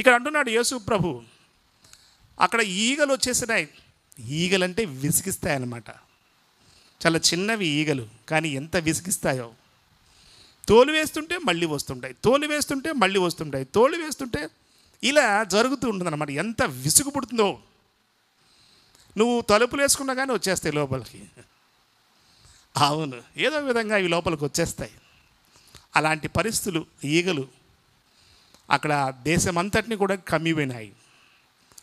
ఇక్కడ అంటున్నాడు యేసు ప్రభు అక్కడ ఈగలు వచ్చేసినాయి. ఈగలంటే విసిగిస్తాయన్నమాట. చాలా చిన్నవి ఈగలు కానీ ఎంత విసిగిస్తాయో. తోలు వేస్తుంటే మళ్ళీ వస్తుంటాయి తోలు వేస్తుంటే మళ్ళీ వస్తుంటాయి తోలు వేస్తుంటే ఇలా జరుగుతూ ఉంటుందన్నమాట. ఎంత విసుగు పుడుతుందో నువ్వు తలుపులు వేసుకున్నా కానీ వచ్చేస్తాయి లోపలికి. అవును ఏదో విధంగా ఇవి లోపలికి వచ్చేస్తాయి. అలాంటి పరిస్థితులు ఈగలు అక్కడ దేశమంతటిని కూడా కమ్మిపోయినాయి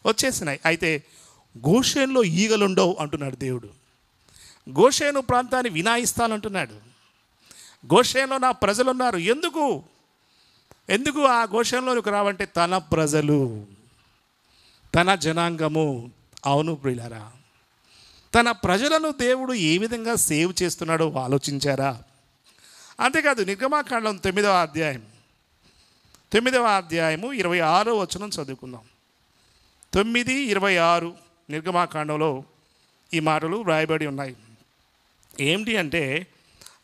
వచ్చేసినాయి. అయితే గోషేన్లో ఈగలుండవు అంటున్నాడు దేవుడు. గోషేను ప్రాంతాన్ని వినాయిస్తానంటున్నాడు. గోషేన్లో నా ప్రజలు ఉన్నారు ఎందుకు? ఎందుకు ఆ గోషంలోనికి రావంటే తన ప్రజలు తన జనాంగము. అవును ప్రియులారా తన ప్రజలను దేవుడు ఏ విధంగా సేవ్ చేస్తున్నాడో ఆలోచించారా? అంతేకాదు నిర్గమాకాండం తొమ్మిదవ అధ్యాయం. తొమ్మిదవ అధ్యాయము ఇరవై ఆరో వచనం చదువుకుందాం. తొమ్మిది ఇరవై ఆరు నిర్గమాకాండంలో ఈ మాటలు వ్రాయబడి ఉన్నాయి. ఏమిటి అంటే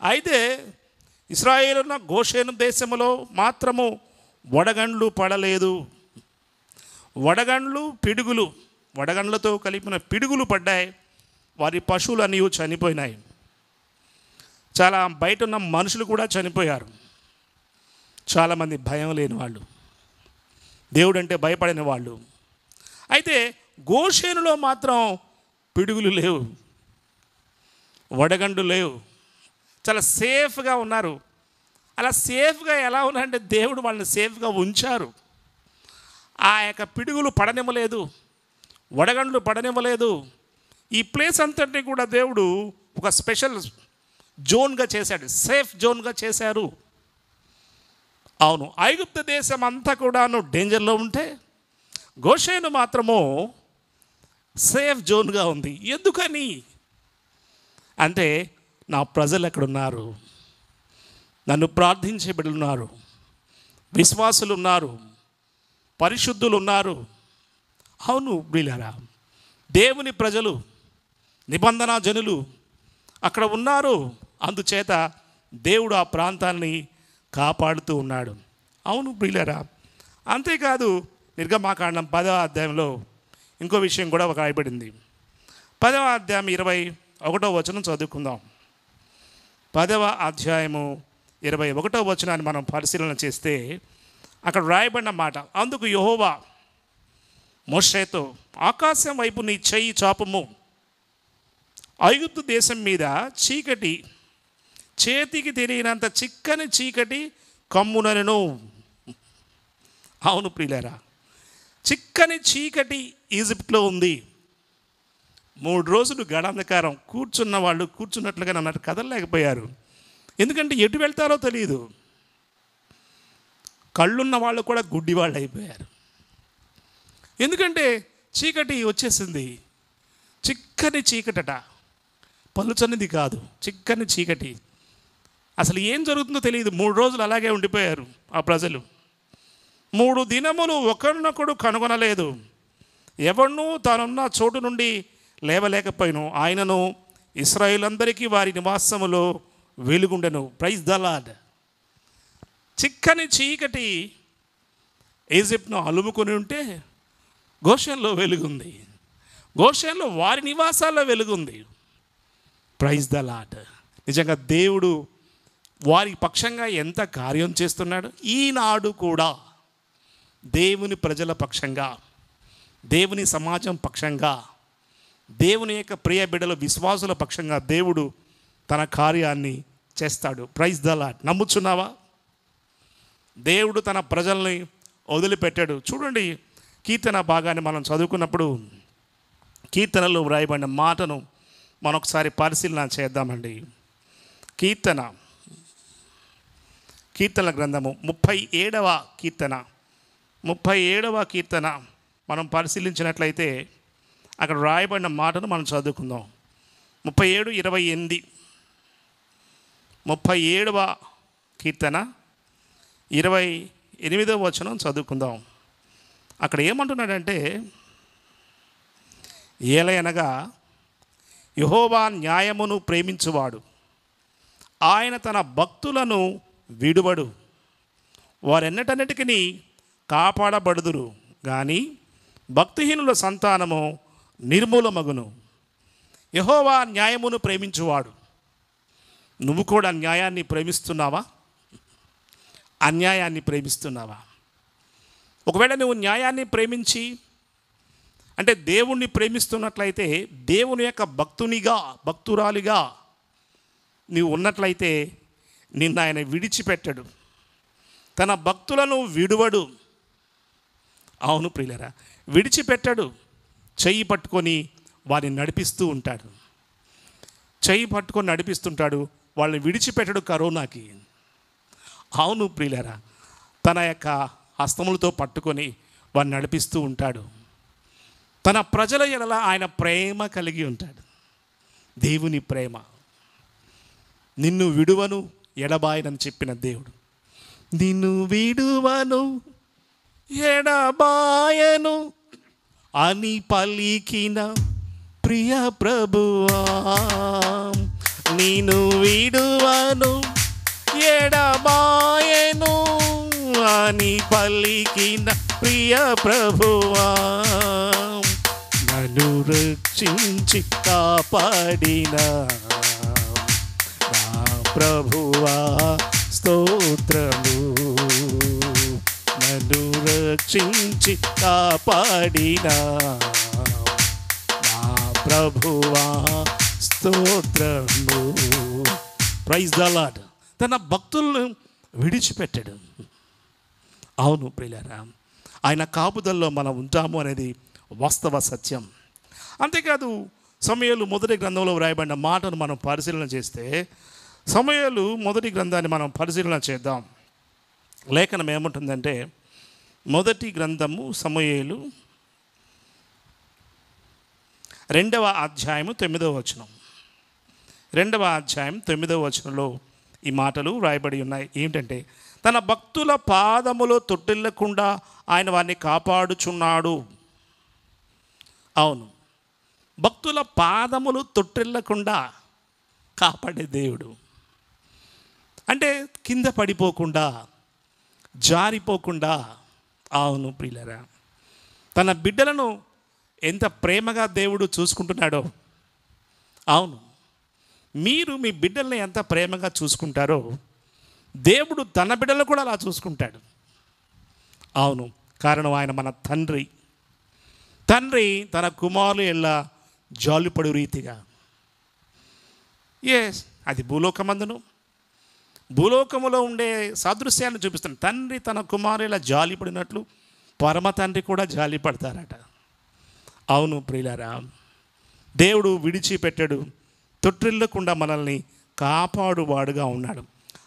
అయితే ఇస్రాయేలున్న గోషేను దేశములో మాత్రము వడగండ్లు పడలేదు. వడగండ్లు పిడుగులు వడగండ్లతో కలిపిన పిడుగులు పడ్డాయి. వారి పశువులు అనేవి చనిపోయినాయి. చాలా బయట ఉన్న మనుషులు కూడా చనిపోయారు. చాలామంది భయం లేని వాళ్ళు. దేవుడు అంటే భయపడని వాళ్ళు. అయితే గోషేనులో మాత్రం పిడుగులు లేవు. వడగండు లేవు. చాలా సేఫ్గా ఉన్నారు. అలా సేఫ్గా ఎలా ఉన్నారంటే దేవుడు వాళ్ళని సేఫ్గా ఉంచారు. ఆ యొక్క పిడుగులు పడనివ్వలేదు. వడగండ్లు పడనివ్వలేదు. ఈ ప్లేస్ అంతటిని కూడా దేవుడు ఒక స్పెషల్ జోన్గా చేశాడు. సేఫ్ జోన్గా చేశారు. అవును ఐగుప్త దేశం అంతా కూడాను డేంజర్లో ఉంటే గోషేను మాత్రము సేఫ్ జోన్గా ఉంది. ఎందుకని? అంటే నా ప్రజలు ఎక్కడున్నారు? నన్ను ప్రార్థించే బిడ్డలు ఉన్నారు. విశ్వాసులు ఉన్నారు. పరిశుద్ధులు ఉన్నారు. అవును వీళ్ళారా దేవుని ప్రజలు నిబంధన జనులు అక్కడ ఉన్నారు. అందుచేత దేవుడు ఆ ప్రాంతాన్ని కాపాడుతూ ఉన్నాడు. అవును ప్రియులరా అంతేకాదు నిర్గమాకాండం పదవ అధ్యాయంలో ఇంకో విషయం కూడా ఒక రాయబడింది. పదవ అధ్యాయం ఇరవై ఒకటో వచనం చదువుకుందాం. పదవ అధ్యాయము ఇరవై ఒకటో వచనాన్ని మనం పరిశీలన చేస్తే అక్కడ రాయబడిన మాట అందుకు యహోవా మోషేతో ఆకాశం వైపు నీ చెయ్యి చాపము. ఐగుప్తు దేశం మీద చీకటి చేతికి తెలియనంత చిక్కని చీకటి కమ్మునను అవును ప్రియులారా చిక్కని చీకటి ఈజిప్ట్లో ఉంది. మూడు రోజులు గడాంధకారం కూర్చున్న వాళ్ళు కూర్చున్నట్లుగా అన్నట్టు కదలలేకపోయారు. ఎందుకంటే ఎటు వెళ్తారో తెలియదు కళ్ళున్న వాళ్ళు కూడా గుడ్డి వాళ్ళు అయిపోయారు. ఎందుకంటే చీకటి వచ్చేసింది. చిక్కని చీకటట. పలుచనిది కాదు చిక్కని చీకటి. అసలు ఏం జరుగుతుందో తెలియదు. మూడు రోజులు అలాగే ఉండిపోయారు ఆ ప్రజలు. మూడు దినములు ఒకరినొకడు కనుగొనలేదు. ఎవరినూ తానున్న చోటు నుండి లేవలేకపోయిను. ఆయనను ఇస్రాయిలందరికీ వారి నివాసములో వెలుగుండెను. ప్రైజ్ ద లాడ్ చిక్కని చీకటి ఈజిప్ట్ను అలుముకొని ఉంటే గోషన్లో వెలుగుంది. గోషన్లో వారి నివాసాల్లో వెలుగుంది. ప్రైజ్ ద లాట్ నిజంగా దేవుడు వారి పక్షంగా ఎంత కార్యం చేస్తున్నాడు? ఈనాడు కూడా దేవుని ప్రజల పక్షంగా దేవుని సమాజం పక్షంగా దేవుని యొక్క ప్రియ బిడ్డల విశ్వాసుల పక్షంగా దేవుడు తన కార్యాన్ని చేస్తాడు. ప్రైజ్ ద లాట్ నమ్ముచున్నావా? దేవుడు తన ప్రజల్ని వదిలిపెట్టాడు. చూడండి కీర్తన భాగాన్ని మనం చదువుకున్నప్పుడు కీర్తనలో వ్రాయబడిన మాటను మనం ఒకసారి పరిశీలన చేద్దామండి. కీర్తన కీర్తన గ్రంథము. ముప్పై ఏడవ కీర్తన. ముప్పై ఏడవ కీర్తన మనం పరిశీలించినట్లయితే అక్కడ రాయబడిన మాటను మనం చదువుకుందాం. ముప్పై ఏడు ఇరవై ఎనిమిది. ముప్పై ఏడవ కీర్తన. ఇరవై ఎనిమిదవ వచనం చదువుకుందాం. అక్కడ ఏమంటున్నాడంటే ఏలయనగా యహోవా న్యాయమును ప్రేమించువాడు. ఆయన తన భక్తులను విడువడు. వారెన్నటన్నిటికీ కాపాడబడుదురు. కానీ భక్తిహీనుల సంతానము నిర్మూలమగును. యహోవా న్యాయమును ప్రేమించువాడు. నువ్వు కూడా న్యాయాన్ని ప్రేమిస్తున్నావా? అన్యాయాన్ని ప్రేమిస్తున్నావా? ఒకవేళ నువ్వు న్యాయాన్ని ప్రేమించి అంటే దేవుణ్ణి ప్రేమిస్తున్నట్లయితే దేవుని యొక్క భక్తునిగా భక్తురాలిగా నీవు ఉన్నట్లయితే నిన్ను ఆయన విడిచిపెట్టడు. తన భక్తులను విడువడు. అవును ప్రియులరా విడిచిపెట్టడు. చెయ్యి పట్టుకొని వారిని నడిపిస్తూ ఉంటాడు. చెయ్యి పట్టుకొని నడిపిస్తుంటాడు. వాళ్ళని విడిచిపెట్టడు కరోనాకి. అవును ప్రియులరా తన యొక్క హస్తములతో పట్టుకొని వారిని నడిపిస్తూ ఉంటాడు. తన ప్రజల ఎడల ఆయన ప్రేమ కలిగి ఉంటాడు. దేవుని ప్రేమ. నిన్ను విడువను ఎడబాయనని చెప్పిన దేవుడు. నిన్ను విడువను ఎడబాయను అని పలికిన ప్రియ ప్రభువా నేను విడువను ఎడబాయను అని పలికిన ప్రియ ప్రభువా నన్ను రక్షించి కాపాడిన ప్రభువా స్తోత్రము. నన్ను రక్షించి కాపాడిన నా ప్రభువా స్తోత్రము. ప్రైజ్ ద తన భక్తులను విడిచిపెట్టాడు. అవును ప్రియులారా ఆయన కాపుదల్లో మనం ఉంటాము అనేది వాస్తవ సత్యం. అంతేకాదు సమయాలు మొదటి గ్రంథంలో వ్రాయబడిన మాటను మనం పరిశీలన చేస్తే సమయాలు మొదటి గ్రంథాన్ని మనం పరిశీలన చేద్దాం. లేఖనం ఏముంటుందంటే మొదటి గ్రంథము సమయేలు రెండవ అధ్యాయము తొమ్మిదవ వచనం. రెండవ అధ్యాయం తొమ్మిదవ వచనంలో ఈ మాటలు రాయబడి ఉన్నాయి. ఏంటంటే తన భక్తుల పాదములో తొట్టిల్లకుండా ఆయన వారిని కాపాడుచున్నాడు. అవును. భక్తుల పాదములు తొట్టిల్లకుండా కాపాడే దేవుడు. అంటే కింద పడిపోకుండా జారిపోకుండా అవును ప్రియులరా. తన బిడ్డలను ఎంత ప్రేమగా దేవుడు చూసుకుంటున్నాడో అవును. మీరు మీ బిడ్డల్ని ఎంత ప్రేమగా చూసుకుంటారో దేవుడు తన బిడ్డలను కూడా అలా చూసుకుంటాడు. అవును కారణం ఆయన మన తండ్రి. తండ్రి తన కుమారులు ఎలా జాలిపడు రీతిగా. ఎస్ అది భూలోకమందును. భూలోకములో ఉండే సాదృశ్యాన్ని చూపిస్తాను. తండ్రి తన కుమారు ఇలా జాలిపడినట్లు పరమ తండ్రి కూడా జాలి పడతారట. అవును ప్రియులారా దేవుడు విడిచిపెట్టాడు. తొట్టిల్లకుండా మనల్ని కాపాడువాడుగా ఉన్నాడు.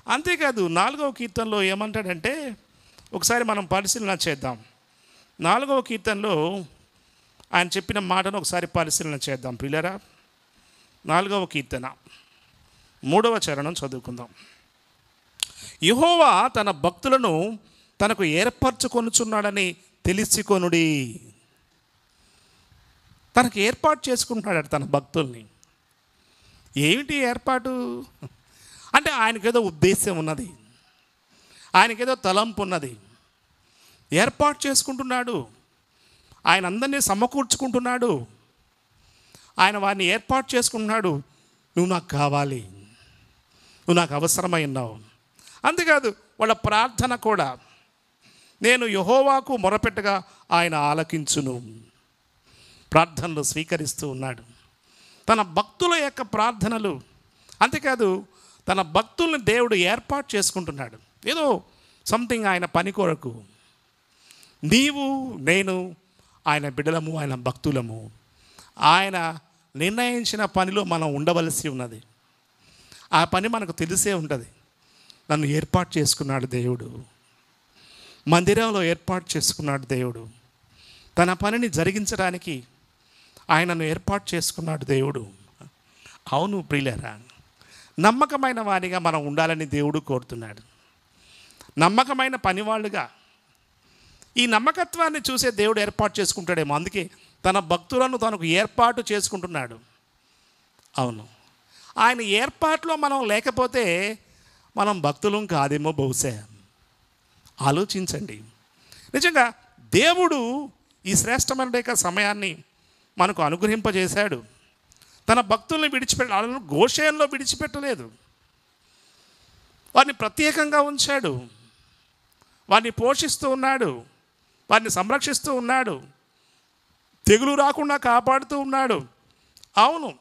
అంతేకాదు నాలుగవ కీర్తనలో ఏమంటాడంటే ఒకసారి మనం పరిశీలన చేద్దాం. నాలుగవ కీర్తనలో ఆయన చెప్పిన మాటను ఒకసారి పరిశీలన చేద్దాం. పిల్లరా నాలుగవ కీర్తన. మూడవ చరణం చదువుకుందాం. యహోవా తన భక్తులను తనకు ఏర్పరచుకొనుచున్నాడని తెలిసికొనుడి. తనకు ఏర్పాటు చేసుకుంటున్నాడు తన భక్తుల్ని. ఏమిటి ఏర్పాటు? అంటే ఆయనకేదో ఉద్దేశం ఉన్నది. ఆయనకేదో తలంపు ఉన్నది. ఏర్పాటు చేసుకుంటున్నాడు. ఆయన అందరినీ సమకూర్చుకుంటున్నాడు. ఆయన వారిని ఏర్పాటు చేసుకుంటున్నాడు. నువ్వు నాకు కావాలి. నువ్వు నాకు అవసరమై ఉన్నావు. అంతేకాదు వాళ్ళ ప్రార్థన కూడా నేను యహోవాకు మొరపెట్టగా ఆయన ఆలకించును. ప్రార్థనలు స్వీకరిస్తూ ఉన్నాడు. తన భక్తుల యొక్క ప్రార్థనలు అంతేకాదు తన భక్తుల్ని దేవుడు ఏర్పాటు చేసుకుంటున్నాడు. ఏదో సంథింగ్ ఆయన పని కొరకు. నీవు నేను ఆయన బిడ్డలము ఆయన భక్తులము ఆయన నిర్ణయించిన పనిలో మనం ఉండవలసి ఉన్నది. ఆ పని మనకు తెలిసే ఉంటుంది. నన్ను ఏర్పాటు చేసుకున్నాడు దేవుడు. మందిరంలో ఏర్పాటు చేసుకున్నాడు దేవుడు. తన పనిని జరిగించడానికి ఆయనను ఏర్పాటు చేసుకున్నాడు దేవుడు. అవును ప్రియులరా నమ్మకమైన వారిగా మనం ఉండాలని దేవుడు కోరుతున్నాడు. నమ్మకమైన పనివాళ్ళుగా ఈ నమ్మకత్వాన్ని చూసే దేవుడు ఏర్పాటు చేసుకుంటాడేమో. అందుకే తన భక్తులను తనకు ఏర్పాటు చేసుకుంటున్నాడు. అవును. ఆయన ఏర్పాట్లో మనం లేకపోతే మనం భక్తులం కాదేమో బహుశా. ఆలోచించండి. నిజంగా దేవుడు ఈ శ్రేష్టమైన సమయాన్ని మనకు అనుగ్రహింపజేశాడు. తన భక్తుల్ని విడిచిపెట్ట వాళ్ళను గోషయంలో విడిచిపెట్టలేదు. వారిని ప్రత్యేకంగా ఉంచాడు. వారిని పోషిస్తూ ఉన్నాడు. వారిని సంరక్షిస్తూ ఉన్నాడు. తెగులు రాకుండా కాపాడుతూ ఉన్నాడు. అవును.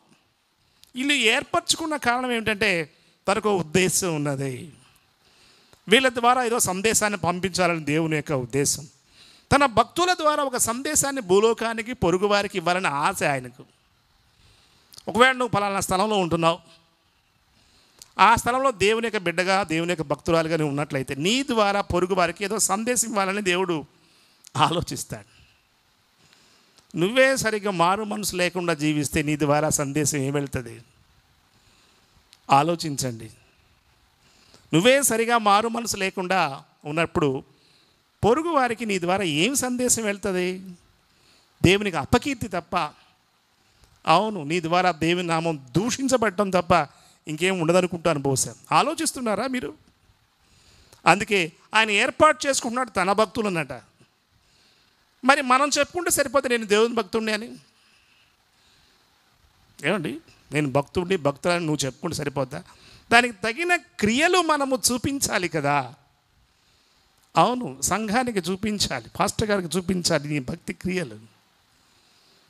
వీళ్ళు ఏర్పరచుకున్న కారణం ఏమిటంటే తనకు ఉద్దేశం ఉన్నది. వీళ్ళ ద్వారా ఏదో సందేశాన్ని పంపించాలని దేవుని యొక్క ఉద్దేశం. తన భక్తుల ద్వారా ఒక సందేశాన్ని భూలోకానికి పొరుగు వారికి ఇవ్వాలని ఆశ ఆయనకు. ఒకవేళ నువ్వు పలానా స్థలంలో ఉంటున్నావు. ఆ స్థలంలో దేవుని యొక్క బిడ్డగా దేవుని యొక్క భక్తురాలుగా నువ్వు ఉన్నట్లయితే నీ ద్వారా పొరుగు వారికి ఏదో సందేశం ఇవ్వాలని దేవుడు ఆలోచిస్తాడు. నువ్వే సరిగ్గా మారు మనసు లేకుండా జీవిస్తే నీ ద్వారా సందేశం ఏం వెళ్తుంది? ఆలోచించండి. నువ్వే సరిగా మారు మనసు లేకుండా ఉన్నప్పుడు పొరుగు వారికి నీ ద్వారా ఏం సందేశం వెళ్తుంది? దేవునికి అపకీర్తి తప్ప. అవును నీ ద్వారా దేవుని నామం దూషించబడటం తప్ప ఇంకేం ఉండదనుకుంటాను బహుశా ఆలోచిస్తున్నారా మీరు? అందుకే ఆయన ఏర్పాటు చేసుకుంటున్నాడు తన భక్తులు అన్నట మరి మనం చెప్పుకుంటే సరిపోతే నేను దేవుని భక్తుడిని అని? ఏమండి? నేను భక్తుడిని భక్తులని నువ్వు చెప్పుకుంటే సరిపోద్దా? దానికి తగిన క్రియలు మనము చూపించాలి కదా. అవును సంఘానికి చూపించాలి పాస్టర్ గారికి చూపించాలి నీ భక్తి క్రియలు.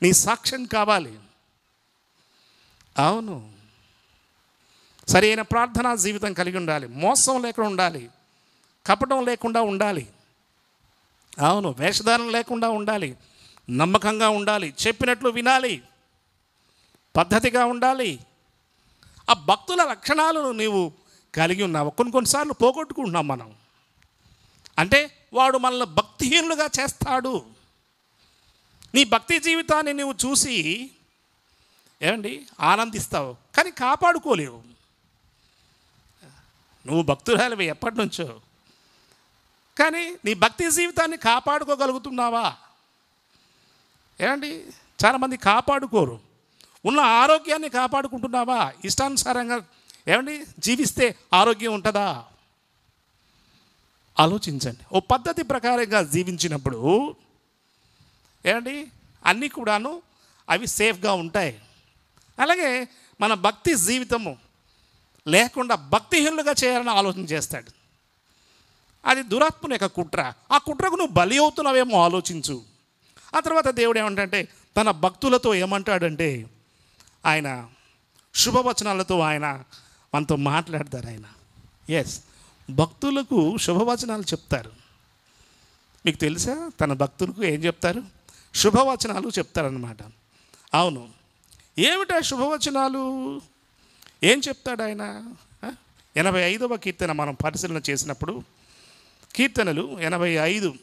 నీ సాక్ష్యం కావాలి. అవును. సరైన ప్రార్థనా జీవితం కలిగి ఉండాలి మోసం లేకుండా ఉండాలి కపటం లేకుండా ఉండాలి. అవును వేషధారణ లేకుండా ఉండాలి నమ్మకంగా ఉండాలి చెప్పినట్లు వినాలి. పద్ధతిగా ఉండాలి. ఆ భక్తుల లక్షణాలను నీవు కలిగి ఉన్నావు. కొన్ని కొన్నిసార్లు పోగొట్టుకుంటున్నాం మనం. అంటే వాడు మనల్ని భక్తిహీనులుగా చేస్తాడు. నీ భక్తి జీవితాన్ని నువ్వు చూసి ఏమండి? ఆనందిస్తావు. కానీ కాపాడుకోలేవు. నువ్వు భక్తురాలివి ఎప్పటి నుంచో. కానీ నీ భక్తి జీవితాన్ని కాపాడుకోగలుగుతున్నావా? ఏమండి? చాలామంది కాపాడుకోరు. ఉన్న ఆరోగ్యాన్ని కాపాడుకుంటున్నావా? ఇష్టానుసారంగా ఏమండి? జీవిస్తే ఆరోగ్యం ఉంటుందా? ఆలోచించండి. ఓ పద్ధతి ప్రకారంగా జీవించినప్పుడు ఏమండి? అన్నీ కూడాను అవి సేఫ్గా ఉంటాయి. అలాగే మన భక్తి జీవితము లేకుండా భక్తిహీనులుగా చేయాలని ఆలోచన చేస్తాడు. అది దురాత్మని యొక్క కుట్ర. ఆ కుట్రకు నువ్వు బలి అవుతున్నావేమో ఆలోచించు. ఆ తర్వాత దేవుడు ఏమంటే తన భక్తులతో ఏమంటాడంటే ఆయన శుభవచనాలతో ఆయన మనతో మాట్లాడతారు ఆయన. ఎస్ భక్తులకు శుభవచనాలు చెప్తారు. మీకు తెలుసా? తన భక్తులకు ఏం చెప్తారు? శుభవచనాలు చెప్తారనమాట అవును. ఏమిటా శుభవచనాలు? ఏం చెప్తాడు ఆయన? ఎనభై ఐదవ కీర్తన మనం పరిశీలన చేసినప్పుడు కీర్తనలు ఎనభై ఐదు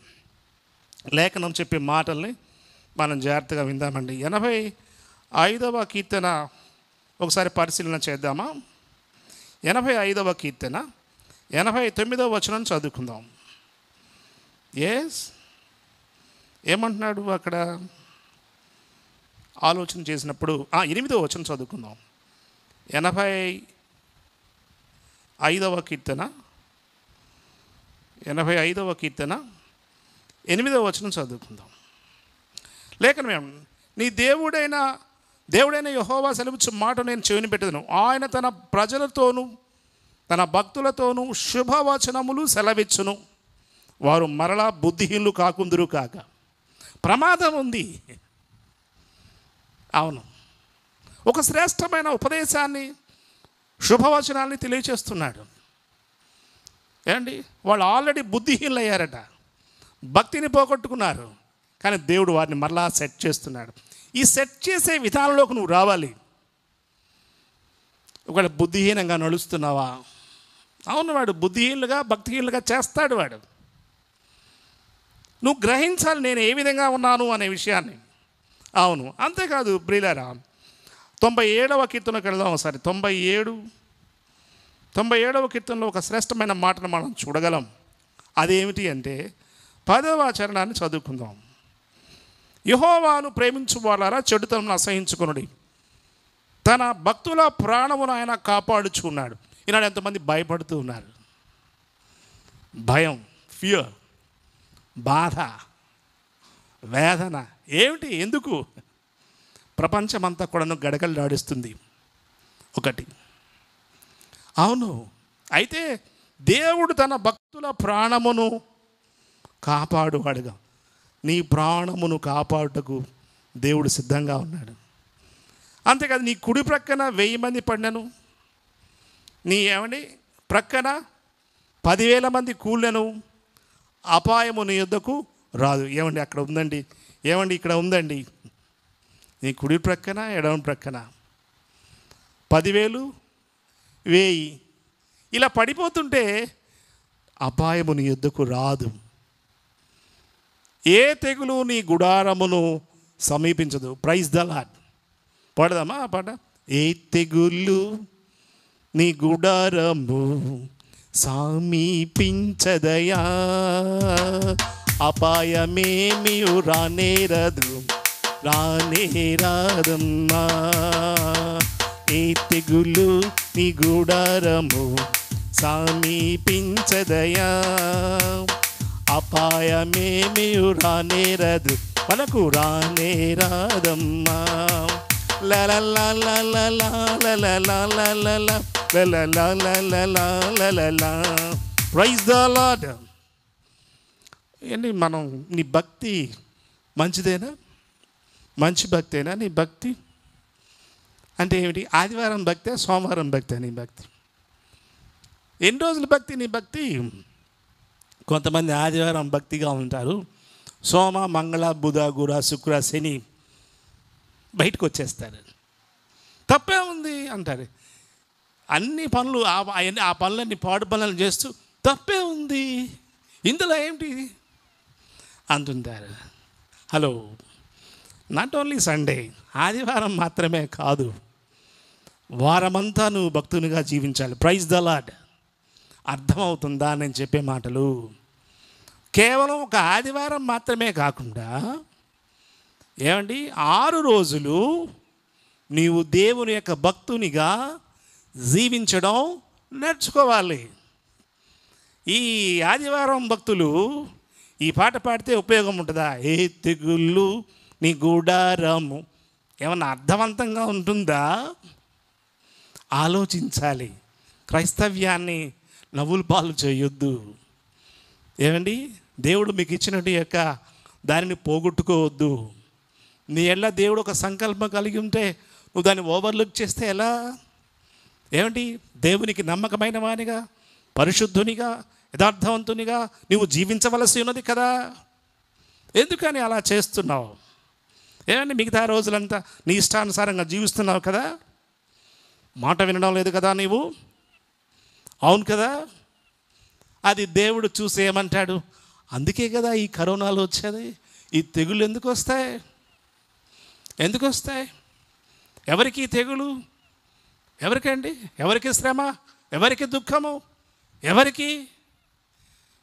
లేఖనం చెప్పే మాటల్ని మనం జాగ్రత్తగా విందామండి. ఎనభై ఐదవ కీర్తన ఒకసారి పరిశీలన చేద్దామా? ఎనభై ఐదవ కీర్తన ఎనభై తొమ్మిదవ వచనం చదువుకుందాం. ఎస్ ఏమంటున్నాడు అక్కడ? ఆలోచన చేసినప్పుడు ఆ, ఎనిమిదవ వచనం చదువుకుందాం. ఎనభై ఐదవ కీర్తన ఎనభై ఐదవ కీర్తన ఎనిమిదవ వచనం చదువుకుందాం. లేఖనం మేము నీ దేవుడైన దేవుడైన యహోవా సెలవుచ్చు మాట నేను చెవిని పెట్టదును. ఆయన తన ప్రజలతోనూ తన భక్తులతోనూ శుభవచనములు సెలవిచ్చును. వారు మరలా బుద్ధిహీనులు కాకుందురు కాక. ప్రమాదం ఉంది. అవును. ఒక శ్రేష్టమైన ఉపదేశాన్ని శుభవచనాన్ని తెలియచేస్తున్నాడు. ఏమండి వాళ్ళు ఆల్రెడీ బుద్ధిహీనులు అయ్యారట భక్తిని పోగొట్టుకున్నారు. కానీ దేవుడు వారిని మరలా సెట్ చేస్తున్నాడు. ఈ సెట్ చేసే విధానంలోకి నువ్వు రావాలి. ఒకవేళ బుద్ధిహీనంగా నడుస్తున్నావా? అవును వాడు బుద్ధిహీనులుగా భక్తిహీనులుగా చేస్తాడు వాడు. నువ్వు గ్రహించాలి నేను ఏ విధంగా ఉన్నాను అనే విషయాన్ని. అవును అంతేకాదు బ్రిలారా తొంభై ఏడవ కీర్తనకు వెళ్దాం ఒకసారి. తొంభై ఏడు తొంభై ఏడవ కీర్తనలో ఒక శ్రేష్టమైన మాటను మనం చూడగలం. అదేమిటి అంటే పదవ చరణాన్ని చదువుకుందాం. యహోవాను ప్రేమించు వాళ్ళారా? చెడుతనం అసహించుకునుడి. తన భక్తుల ప్రాణమును ఆయన కాపాడుచుకున్నాడు ఈనాడు ఎంతమంది భయపడుతూ ఉన్నారు? భయం ఫియర్ బాధ వేదన. ఏమిటి? ఎందుకు? ప్రపంచమంతా కూడాను గడగడలాడిస్తుంది. ఒకటి. అవును. అయితే దేవుడు తన భక్తుల ప్రాణమును కాపాడువాడుగా. నీ ప్రాణమును కాపాడుటకు దేవుడు సిద్ధంగా ఉన్నాడు. అంతేకాదు నీ కుడి ప్రక్కన వెయ్యి మంది పడినను నీ ఏమండి? ప్రక్కన పదివేల మంది కూళ్ళను. అపాయము నీ యుద్ధకు రాదు. ఏమండి? అక్కడ ఉందండి. ఏమండి? ఇక్కడ ఉందండి. నీ కుడి ప్రక్కన ఎడమ ప్రక్కన. పదివేలు వేయి. ఇలా పడిపోతుంటే అపాయము నీ యుద్ధకు రాదు. ఏ తెగులు నీ గుడారమును సమీపించదు? ప్రైజ్ ద లాడ్ పాడదామా? ఆ పాట. ఏ తెగులు నీ గుడారము సమీపించదయా? అపాయమేమి రానేరదు రానేరాదమ్మా. ఏ తెగులు నీ గుడారము సమీపించదయా? అపాయమేమి రానేరదు మనకు రానేరాదమ్మా ప్రైజ్ ద లాడ్ ఏంటి మనం నీ భక్తి మంచిదేనా మంచి భక్తేనా నీ భక్తి అంటే ఏమిటి ఆదివారం భక్తే సోమవారం భక్తే నీ భక్తి ఎన్ని రోజుల భక్తి నీ భక్తి కొంతమంది ఆదివారం భక్తిగా ఉంటారు. సోమ మంగళ బుధ గుర శుక్ర శని బయటకు వచ్చేస్తారు. తప్పే ఉంది అంటారు. అన్ని పనులు ఆ అవన్నీ ఆ పనులన్నీ పాడు పనులు చేస్తూ తప్పే ఉంది. ఇందులో ఏమిటి? అంటుంటారు. హలో నాట్ ఓన్లీ సండే ఆదివారం మాత్రమే కాదు. వారమంతా నువ్వు భక్తునిగా జీవించాలి. ప్రైజ్ ద లాడ్ అర్థమవుతుందా నేను చెప్పే మాటలు? కేవలం ఒక ఆదివారం మాత్రమే కాకుండా ఏమండి? ఆరు రోజులు నీవు దేవుని యొక్క భక్తునిగా జీవించడం నేర్చుకోవాలి. ఈ ఆదివారం భక్తులు ఈ పాట పాడితే ఉపయోగం ఉంటుందా? ఏ తెగుళ్ళు నీ గూడారము ఏమన్నా అర్థవంతంగా ఉంటుందా? ఆలోచించాలి. క్రైస్తవ్యాన్ని నవ్వులు పాలు చేయొద్దు. ఏమండి? దేవుడు మీకు ఇచ్చినట్టు యొక్క దానిని పోగొట్టుకోవద్దు. నీ ఎలా దేవుడు ఒక సంకల్పం కలిగి ఉంటే నువ్వు దాన్ని ఓవర్లుక్ చేస్తే ఎలా? ఏమండి? దేవునికి నమ్మకమైన వానిగా పరిశుద్ధునిగా యథార్థవంతునిగా నువ్వు జీవించవలసి ఉన్నది కదా? ఎందుకని అలా చేస్తున్నావు? ఏమండి? మిగతా రోజులంతా నీ ఇష్టానుసారంగా జీవిస్తున్నావు కదా? మాట వినడం లేదు కదా నీవు? అవును కదా? అది దేవుడు చూసి ఏమంటాడు? అందుకే కదా ఈ కరోనాలు వచ్చేది ఈ తెగులు ఎందుకు వస్తాయి? ఎందుకు వస్తాయి? ఎవరికి తెగులు? ఎవరికండి? ఎవరికి శ్రమ? ఎవరికి దుఃఖము? ఎవరికి?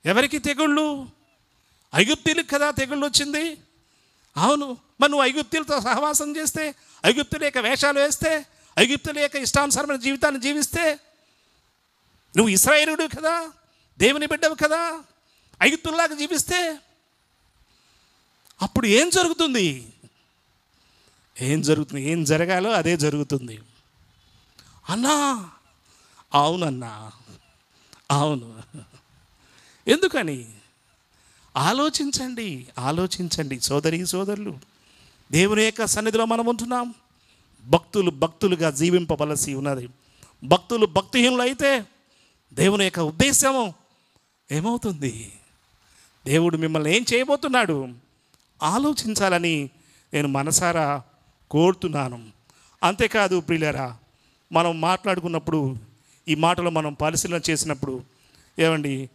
ఎవరికి తెగుళ్ళు? ఐగుప్తీలకు కదా తెగుళ్ళు వచ్చింది. అవును మరి నువ్వు ఐగుప్తులతో సహవాసం చేస్తే ఐగుప్తుల యొక్క వేషాలు వేస్తే ఐగుప్తుల యొక్క ఇష్టానుసరమైన జీవితాన్ని జీవిస్తే నువ్వు ఇస్రాయేలుడు కదా? దేవుని బిడ్డవు కదా? ఐగుతుల్లాగా జీవిస్తే? అప్పుడు ఏం జరుగుతుంది? ఏం జరుగుతుంది? ఏం జరగాలో అదే జరుగుతుంది. అన్నా అవునన్నా అవును. ఎందుకని? ఆలోచించండి ఆలోచించండి సోదరి సోదరులు. దేవుని యొక్క సన్నిధిలో మనం ఉంటున్నాం. భక్తులు భక్తులుగా జీవింపవలసి ఉన్నది. భక్తులు భక్తిహీనులు అయితే దేవుని యొక్క ఉద్దేశము ఏమవుతుంది? దేవుడు మిమ్మల్ని ఏం చేయబోతున్నాడు? ఆలోచించాలని నేను మనసారా కోరుతున్నాను. అంతేకాదు ప్రియులరా మనం మాట్లాడుకున్నప్పుడు ఈ మాటలు మనం పరిశీలన చేసినప్పుడు ఏమండి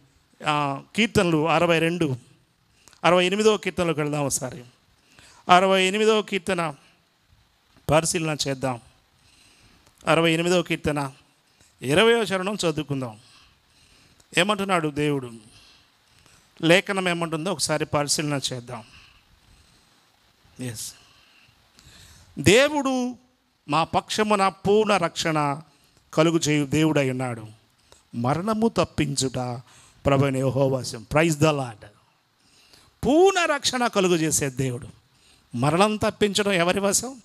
కీర్తనలు అరవై రెండు అరవై ఎనిమిదవ కీర్తనలోకి వెళ్దాం ఒకసారి. అరవై ఎనిమిదవ కీర్తన పరిశీలన చేద్దాం. అరవై ఎనిమిదవ కీర్తన ఇరవయో చరణం చదువుకుందాం. ఏమంటున్నాడు దేవుడు? లేఖనం ఏమంటుందో ఒకసారి పరిశీలన చేద్దాం. ఎస్ దేవుడు మా పక్షమున పూర్ణ రక్షణ కలుగు చేయు దేవుడై ఉన్నాడు. మరణము తప్పించుట ప్రభుని యెహోవాసం ప్రైజ్ ద లాడ్ పూర్ణ రక్షణ కలుగు చేసే దేవుడు. మరణం తప్పించడం ఎవరి వశం?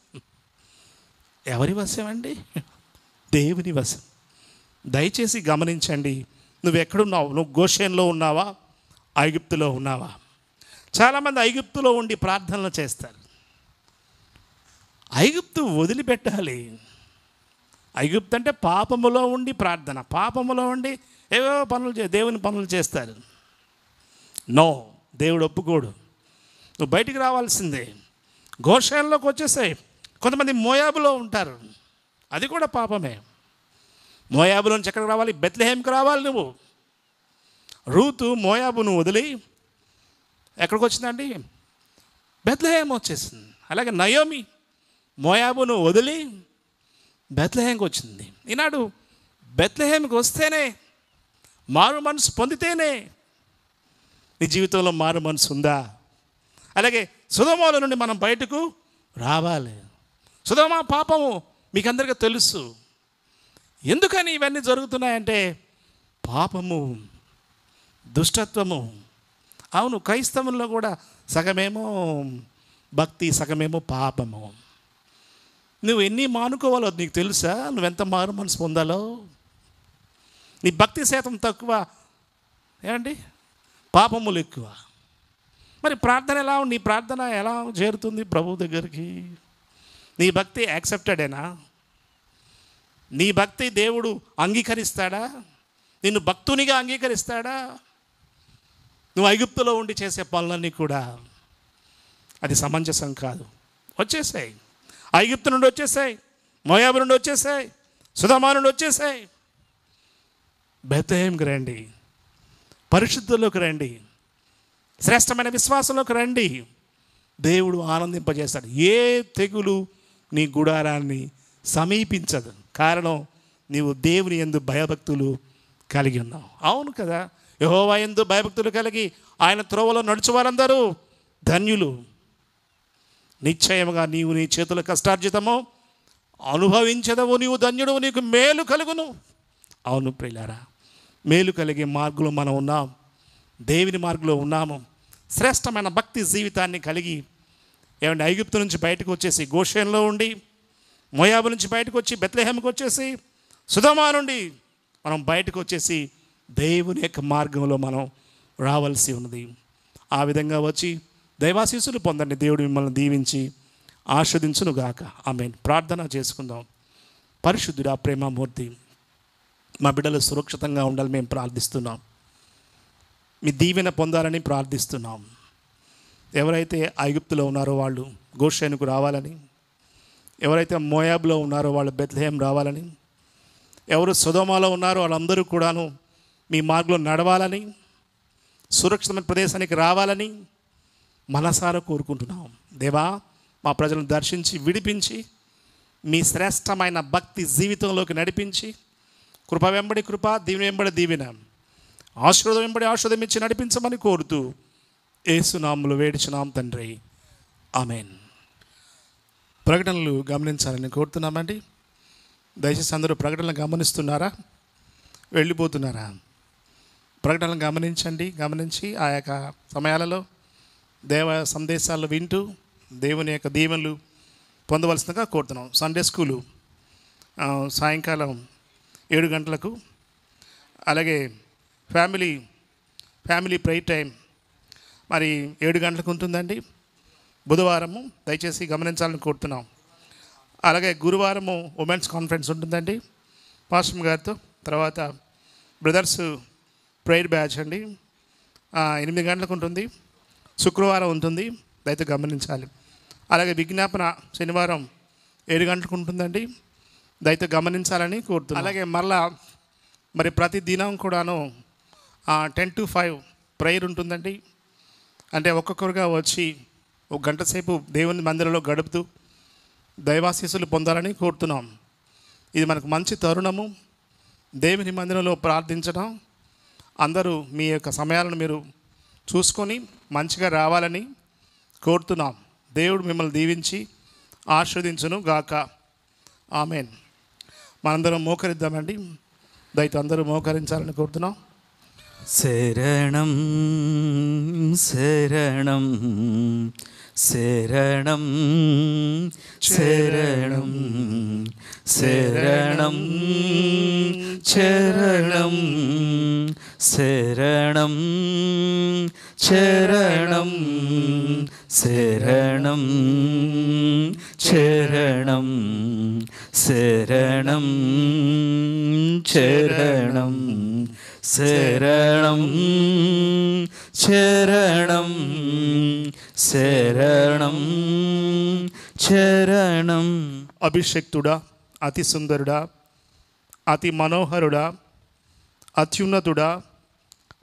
ఎవరి వశం అండి? దేవుని వశం. దయచేసి గమనించండి నువ్వు ఎక్కడున్నావు నువ్వు గోషేన్లో ఉన్నావా? ఐగుప్తులో ఉన్నావా? చాలామంది ఐగుప్తులో ఉండి ప్రార్థనలు చేస్తారు. ఐగుప్తు వదిలిపెట్టాలి. ఐగుప్తు అంటే పాపములో ఉండి ప్రార్థన. పాపములో ఉండి ఏవో పనులు చే దేవుని పనులు చేస్తారు. నో దేవుడు ఒప్పుకోడు. నువ్వు బయటికి రావాల్సిందే. ఘోషాల్లోకి వచ్చేసాయి. కొంతమంది మోయాబులో ఉంటారు. అది కూడా పాపమే. మోయాబులో నుంచి ఎక్కడికి రావాలి బెత్లహేమ్కి రావాలి నువ్వు. రూతు మోయాబును వదిలి ఎక్కడికి వచ్చిందండి? బెత్లహేం వచ్చేసింది. అలాగే నయోమి మోయాబును వదిలి బెత్లహేంకి వచ్చింది. ఈనాడు బెత్లహేమ్కి వస్తేనే మారు మనసు పొందితేనే నీ జీవితంలో మారు మనసు ఉందా? అలాగే సుధమాల నుండి మనం బయటకు రావాలి. సుధమా పాపము మీకందరికీ తెలుసు. ఎందుకని ఇవన్నీ జరుగుతున్నాయంటే పాపము దుష్టత్వము. అవును క్రైస్తవంలో కూడా సగమేమో భక్తి సగమేమో పాపము. నువ్వు ఎన్ని మానుకోవాలో నీకు తెలుసా? నువ్వెంత మారు మనసు పొందాలో? నీ భక్తి శాతం తక్కువ. ఏమండి? పాపములు ఎక్కువ. మరి ప్రార్థన ఎలా నీ ప్రార్థన ఎలా చేరుతుంది ప్రభు దగ్గరికి? నీ భక్తి యాక్సెప్టెడేనా? నీ భక్తి దేవుడు అంగీకరిస్తాడా? నిన్ను భక్తునిగా అంగీకరిస్తాడా? నువ్వు ఐగుప్తులో ఉండి చేసే పనులన్నీ కూడా అది సమంజసం కాదు. వచ్చేసాయి. ఐగుప్తు నుండి వచ్చేసాయి. మోయాబు నుండి వచ్చేసాయి. సుధమా నుండి వచ్చేసాయి. బెతేంకి రండి. పరిశుద్ధుల్లోకి రండి. శ్రేష్టమైన విశ్వాసంలోకి రండి. దేవుడు ఆనందింపజేస్తాడు. ఏ తెగులు నీ గుడారాన్ని సమీపించదు. కారణం నీవు దేవుని ఎందు భయభక్తులు కలిగి ఉన్నావు. అవును కదా? యహోవా ఎందు భయభక్తులు కలిగి ఆయన త్రోవలో నడుచు వారందరూ ధన్యులు. నిశ్చయముగా నీవు నీ చేతుల కష్టార్జితము అనుభవించదవు నీవు ధన్యుడు నీకు మేలు కలుగును. అవును ప్రియులారా మేలు కలిగే మార్గంలో మనం ఉన్నాం. దేవుని మార్గంలో ఉన్నాము. శ్రేష్టమైన భక్తి జీవితాన్ని కలిగి ఏమంటే ఐగుప్తు నుంచి బయటకు వచ్చేసి ఘోషణలో ఉండి మోయాబు నుంచి బయటకు వచ్చి బెత్లహేమకు వచ్చేసి సుధమా నుండి మనం బయటకు వచ్చేసి దేవుని యొక్క మార్గంలో మనం రావాల్సి ఉన్నది. ఆ విధంగా వచ్చి దైవాశీసులు పొందండి. దేవుడు మిమ్మల్ని దీవించి ఆస్వాదించును గాక ఆమె ప్రార్థన చేసుకుందాం. పరిశుద్ధుడా ప్రేమమూర్తి మా బిడ్డలు సురక్షితంగా ఉండాలని మేము ప్రార్థిస్తున్నాం. మీ దీవెన పొందాలని ప్రార్థిస్తున్నాం. ఎవరైతే ఐగుప్తులో ఉన్నారో వాళ్ళు గోషేనుకు రావాలని ఎవరైతే మోయాబ్లో ఉన్నారో వాళ్ళు బెత్లహేం రావాలని ఎవరు సుధోమాలో ఉన్నారో వాళ్ళందరూ కూడాను మీ మార్గంలో నడవాలని సురక్షితమైన ప్రదేశానికి రావాలని మనసారా కోరుకుంటున్నాం. దేవా మా ప్రజలను దర్శించి విడిపించి మీ శ్రేష్టమైన భక్తి జీవితంలోకి నడిపించి కృప వెంబడి కృప దీవెన వెంబడి దీవెన ఆశీర్వదం వెంబడి ఆశీర్వదం ఇచ్చి నడిపించమని కోరుతూ ఏసునాములు వేడిచున్నాం తండ్రి. ఆమెన్. ప్రకటనలు గమనించాలని కోరుతున్నామండి. దయచేసి అందరూ ప్రకటనలు గమనిస్తున్నారా? వెళ్ళిపోతున్నారా? ప్రకటనలు గమనించండి గమనించి ఆ యొక్క సమయాలలో దేవ సందేశాలు వింటూ దేవుని యొక్క దీవెనలు పొందవలసిందిగా కోరుతున్నాం. సండే స్కూలు సాయంకాలం ఏడు గంటలకు అలాగే ఫ్యామిలీ ఫ్యామిలీ ప్రైట్ టైం మరి ఏడు గంటలకు ఉంటుందండి. బుధవారము దయచేసి గమనించాలని కోరుతున్నాం. అలాగే గురువారము ఉమెన్స్ కాన్ఫరెన్స్ ఉంటుందండి. పాస్టమ్ గారితో తర్వాత బ్రదర్స్ ప్రేయర్ బ్యాచ్ అండి. ఎనిమిది గంటలకు ఉంటుంది. శుక్రవారం ఉంటుంది. దయతో గమనించాలి. అలాగే విజ్ఞాపన శనివారం ఏడు గంటలకు ఉంటుందండి. దయతో గమనించాలని కోరుతున్నాను అలాగే మరలా మరి ప్రతి దినం కూడాను టెన్ టు ఫైవ్ ప్రేయర్ ఉంటుందండి. అంటే ఒక్కొక్కరుగా వచ్చి ఒక గంట సేపు దేవుని మందిరంలో గడుపుతూ దైవాశీస్సులు పొందాలని కోరుతున్నాం. ఇది మనకు మంచి తరుణము. దేవుని మందిరంలో ప్రార్థించడం అందరూ మీ యొక్క సమయాలను మీరు చూసుకొని మంచిగా రావాలని కోరుతున్నాం. దేవుడు మిమ్మల్ని దీవించి ఆస్వాదించును గాక. ఆమెన్. మనందరం మోకరిద్దామండి. దయతో అందరూ మోకరించాలని కోరుతున్నాం. శరణం శరణం. శరణం శరణం శరణం చరణం శరణం చరణం శరణం చరణం శరణం చరణం శరణం చరణం శరణం చరణం అభిషక్తుడా అతి సుందరుడా అతి మనోహరుడా అత్యున్నతుడా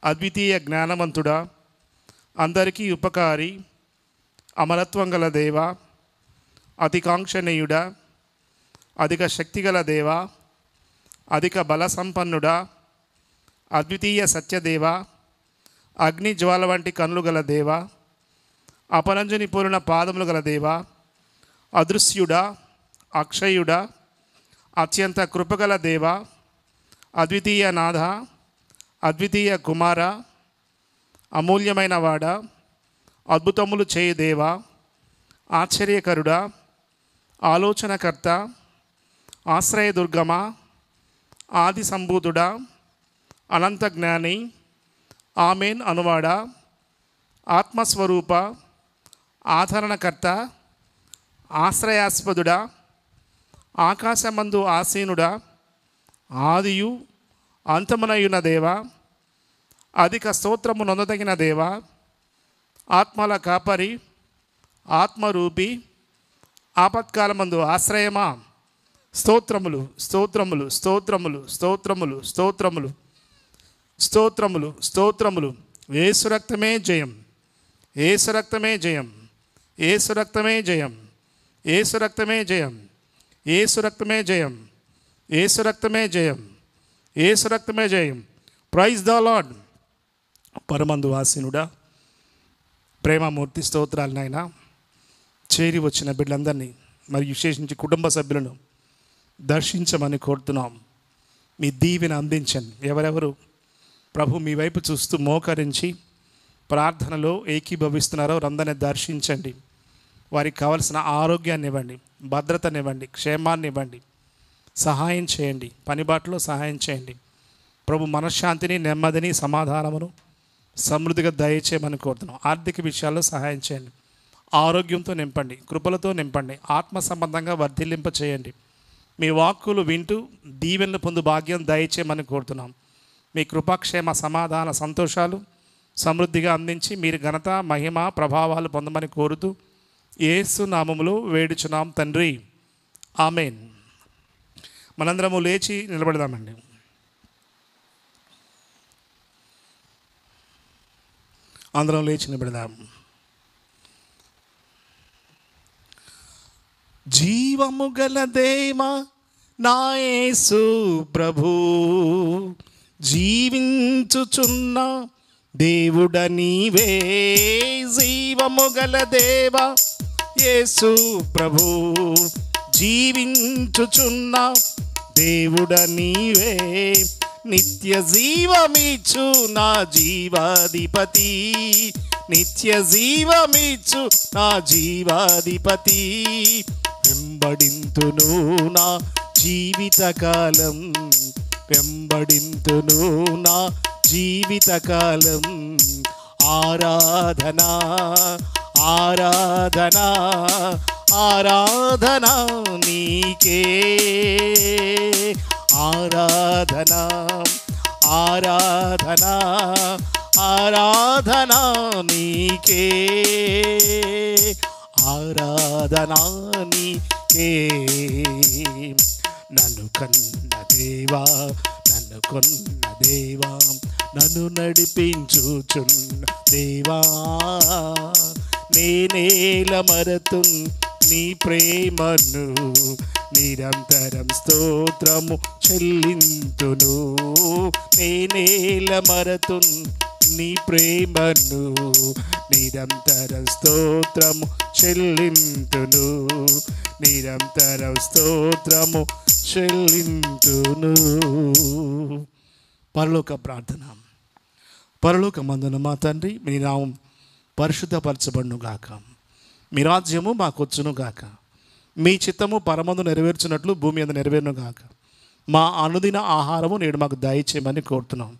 అద్వితీయ జ్ఞానవంతుడా అందరికీ ఉపకారి అమరత్వం గల దేవ అతి కాంక్షణీయుడా అధిక శక్తిగల దేవ అధిక బల సంపన్నుడా అద్వితీయ సత్యదేవ అగ్ని జ్వాల వంటి కన్నులు గల దేవ అపరంజని పూరిన పాదములు గల దేవ అదృశ్యుడా అక్షయుడా అత్యంత కృపగల దేవ అద్వితీయ నాథ అద్వితీయ కుమార అమూల్యమైన వాడ అద్భుతములు చేయి దేవా ఆశ్చర్యకరుడా ఆలోచనకర్త ఆశ్రయదుర్గమా ఆది సంభూతుడా అనంత జ్ఞాని ఆమెన్ అనువాడ ఆత్మస్వరూప ఆదరణకర్త ఆశ్రయాస్పదుడా ఆకాశమందు ఆసీనుడా ఆదియు అంతమునయున దేవ అధిక స్తోత్రము నొందదగిన దేవా ఆత్మల కాపరి ఆత్మరూపి ఆపత్కాలమందు ఆశ్రయమా? స్తోత్రములు స్తోత్రములు స్తోత్రములు స్తోత్రములు స్తోత్రములు స్తోత్రములు స్తోత్రములు. ఏసు రక్తమే జయం ఏసు రక్తమే జయం. ఏసు రక్తమే జయం. ఏసు రక్తమే జయం. ఏసు రక్తమే జయం. ఏసు రక్తమే జయం. ఏసు రక్తమే జయం. ప్రైజ్ ద లాడ్ పరమందు వాసినుడా ప్రేమమూర్తి స్తోత్రాలు నాయన. చేరి వచ్చిన బిడ్డలందరినీ మరి విశేషించి కుటుంబ సభ్యులను దర్శించమని కోరుతున్నాం. మీ దీవెన అందించండి. ఎవరెవరు ప్రభు మీ వైపు చూస్తూ మోకరించి ప్రార్థనలో ఏకీభవిస్తున్నారో రందరిని దర్శించండి. వారికి కావలసిన ఆరోగ్యాన్ని ఇవ్వండి భద్రతనివ్వండి క్షేమాన్ని ఇవ్వండి సహాయం చేయండి పనిబాట్లో సహాయం చేయండి. ప్రభు మనశ్శాంతిని నెమ్మదిని సమాధానమును సమృద్ధిగా దయచేయమని కోరుతున్నాం. ఆర్థిక విషయాల్లో సహాయం చేయండి. ఆరోగ్యంతో నింపండి కృపలతో నింపండి ఆత్మ సంబంధంగా వర్ధిల్లింప చేయండి. మీ వాక్కులు వింటూ దీవెనలు పొందు భాగ్యం దయచేయమని కోరుతున్నాం. మీ కృపాక్షేమ సమాధాన సంతోషాలు సమృద్ధిగా అందించి మీరు ఘనత మహిమ ప్రభావాలు పొందమని కోరుతూ ఏసు నామములో వేడుచున్నాం తండ్రి. ఆమెన్. మనందరము లేచి నిలబడదామండి. అందరం లేచి నిలబడదాం. జీవము గల దేవ నాయసు ప్రభు జీవించుచున్న దేవుడ నీవే జీవము గల దేవ. యేసు ప్రభు జీవించుచున్న దేవుడ నీవే. నిత్య జీవమిచ్చు నా జీవాధిపతి. నిత్య జీవమిచ్చు నా జీవాధిపతి. వెంబడింతును నా జీవితకాలం. వెంబడింతును నా జీవితకాలం. ఆరాధన ఆరాధన ఆరాధన నీకే. ఆరాధన ఆరాధన ఆరాధన నీకే. ఆరాధన నీకే. నన్ను కన్న దేవా నన్ను కొన్న దేవా నన్ను నడిపించుచున్న దేవా నేనేల మరతు నీ ప్రేమను నిరంతరం స్తోత్రము చెల్లింతును. నేనేల మరతు నీ ప్రేమను నిరంతర స్తోత్రము చెల్లింతును. నిరంతర స్తోత్రము చెల్లింతును. పరలోక ప్రార్థన. పరలోక మందున మా తండ్రి మీ నామం పరిశుద్ధపరచబడును గాక మీ రాజ్యము మాకొచ్చును గాక మీ చిత్తము పరమందు నెరవేర్చినట్లు భూమి మీద నెరవేరును గాక మా అనుదిన ఆహారము నేడు మాకు దయచేయమని కోరుతున్నాం.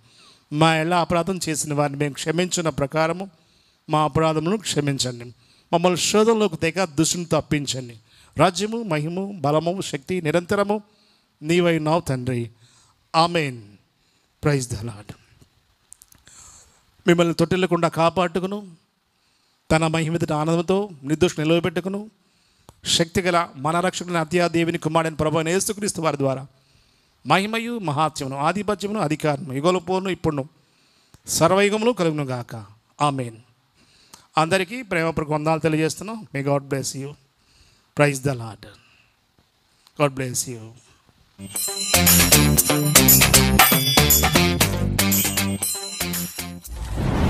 మా ఎలా అపరాధం చేసిన వారిని మేము క్షమించిన ప్రకారము మా అపరాధమును క్షమించండి. మమ్మల్ని శోధంలోకి తెగ దుష్టును తప్పించండి. రాజ్యము మహిము బలము శక్తి నిరంతరము నీవైనావు తండ్రి. ఆమెన్. ప్రైజ్ ద లాడ్ మిమ్మల్ని తొట్టిల్లకుండా కాపాడుకును. తన మహిమిత ఆనందంతో నిర్దోష నిలవబెట్టుకును. శక్తిగల మన రక్షకుని అత్యాదేవిని కుమారుని ప్రభావం ఏసుక్రీస్తు వారి ద్వారా మహిమయు మహాత్యమును ఆధిపత్యమును అధికారము యుగలు పోను ఇప్పుడును సర్వయుగములు కలుగును గాక ఆమెన్. అందరికీ ప్రేమపూర్వక వందాలు తెలియజేస్తున్నాం. May God bless you praise the Lord God bless you Thank you.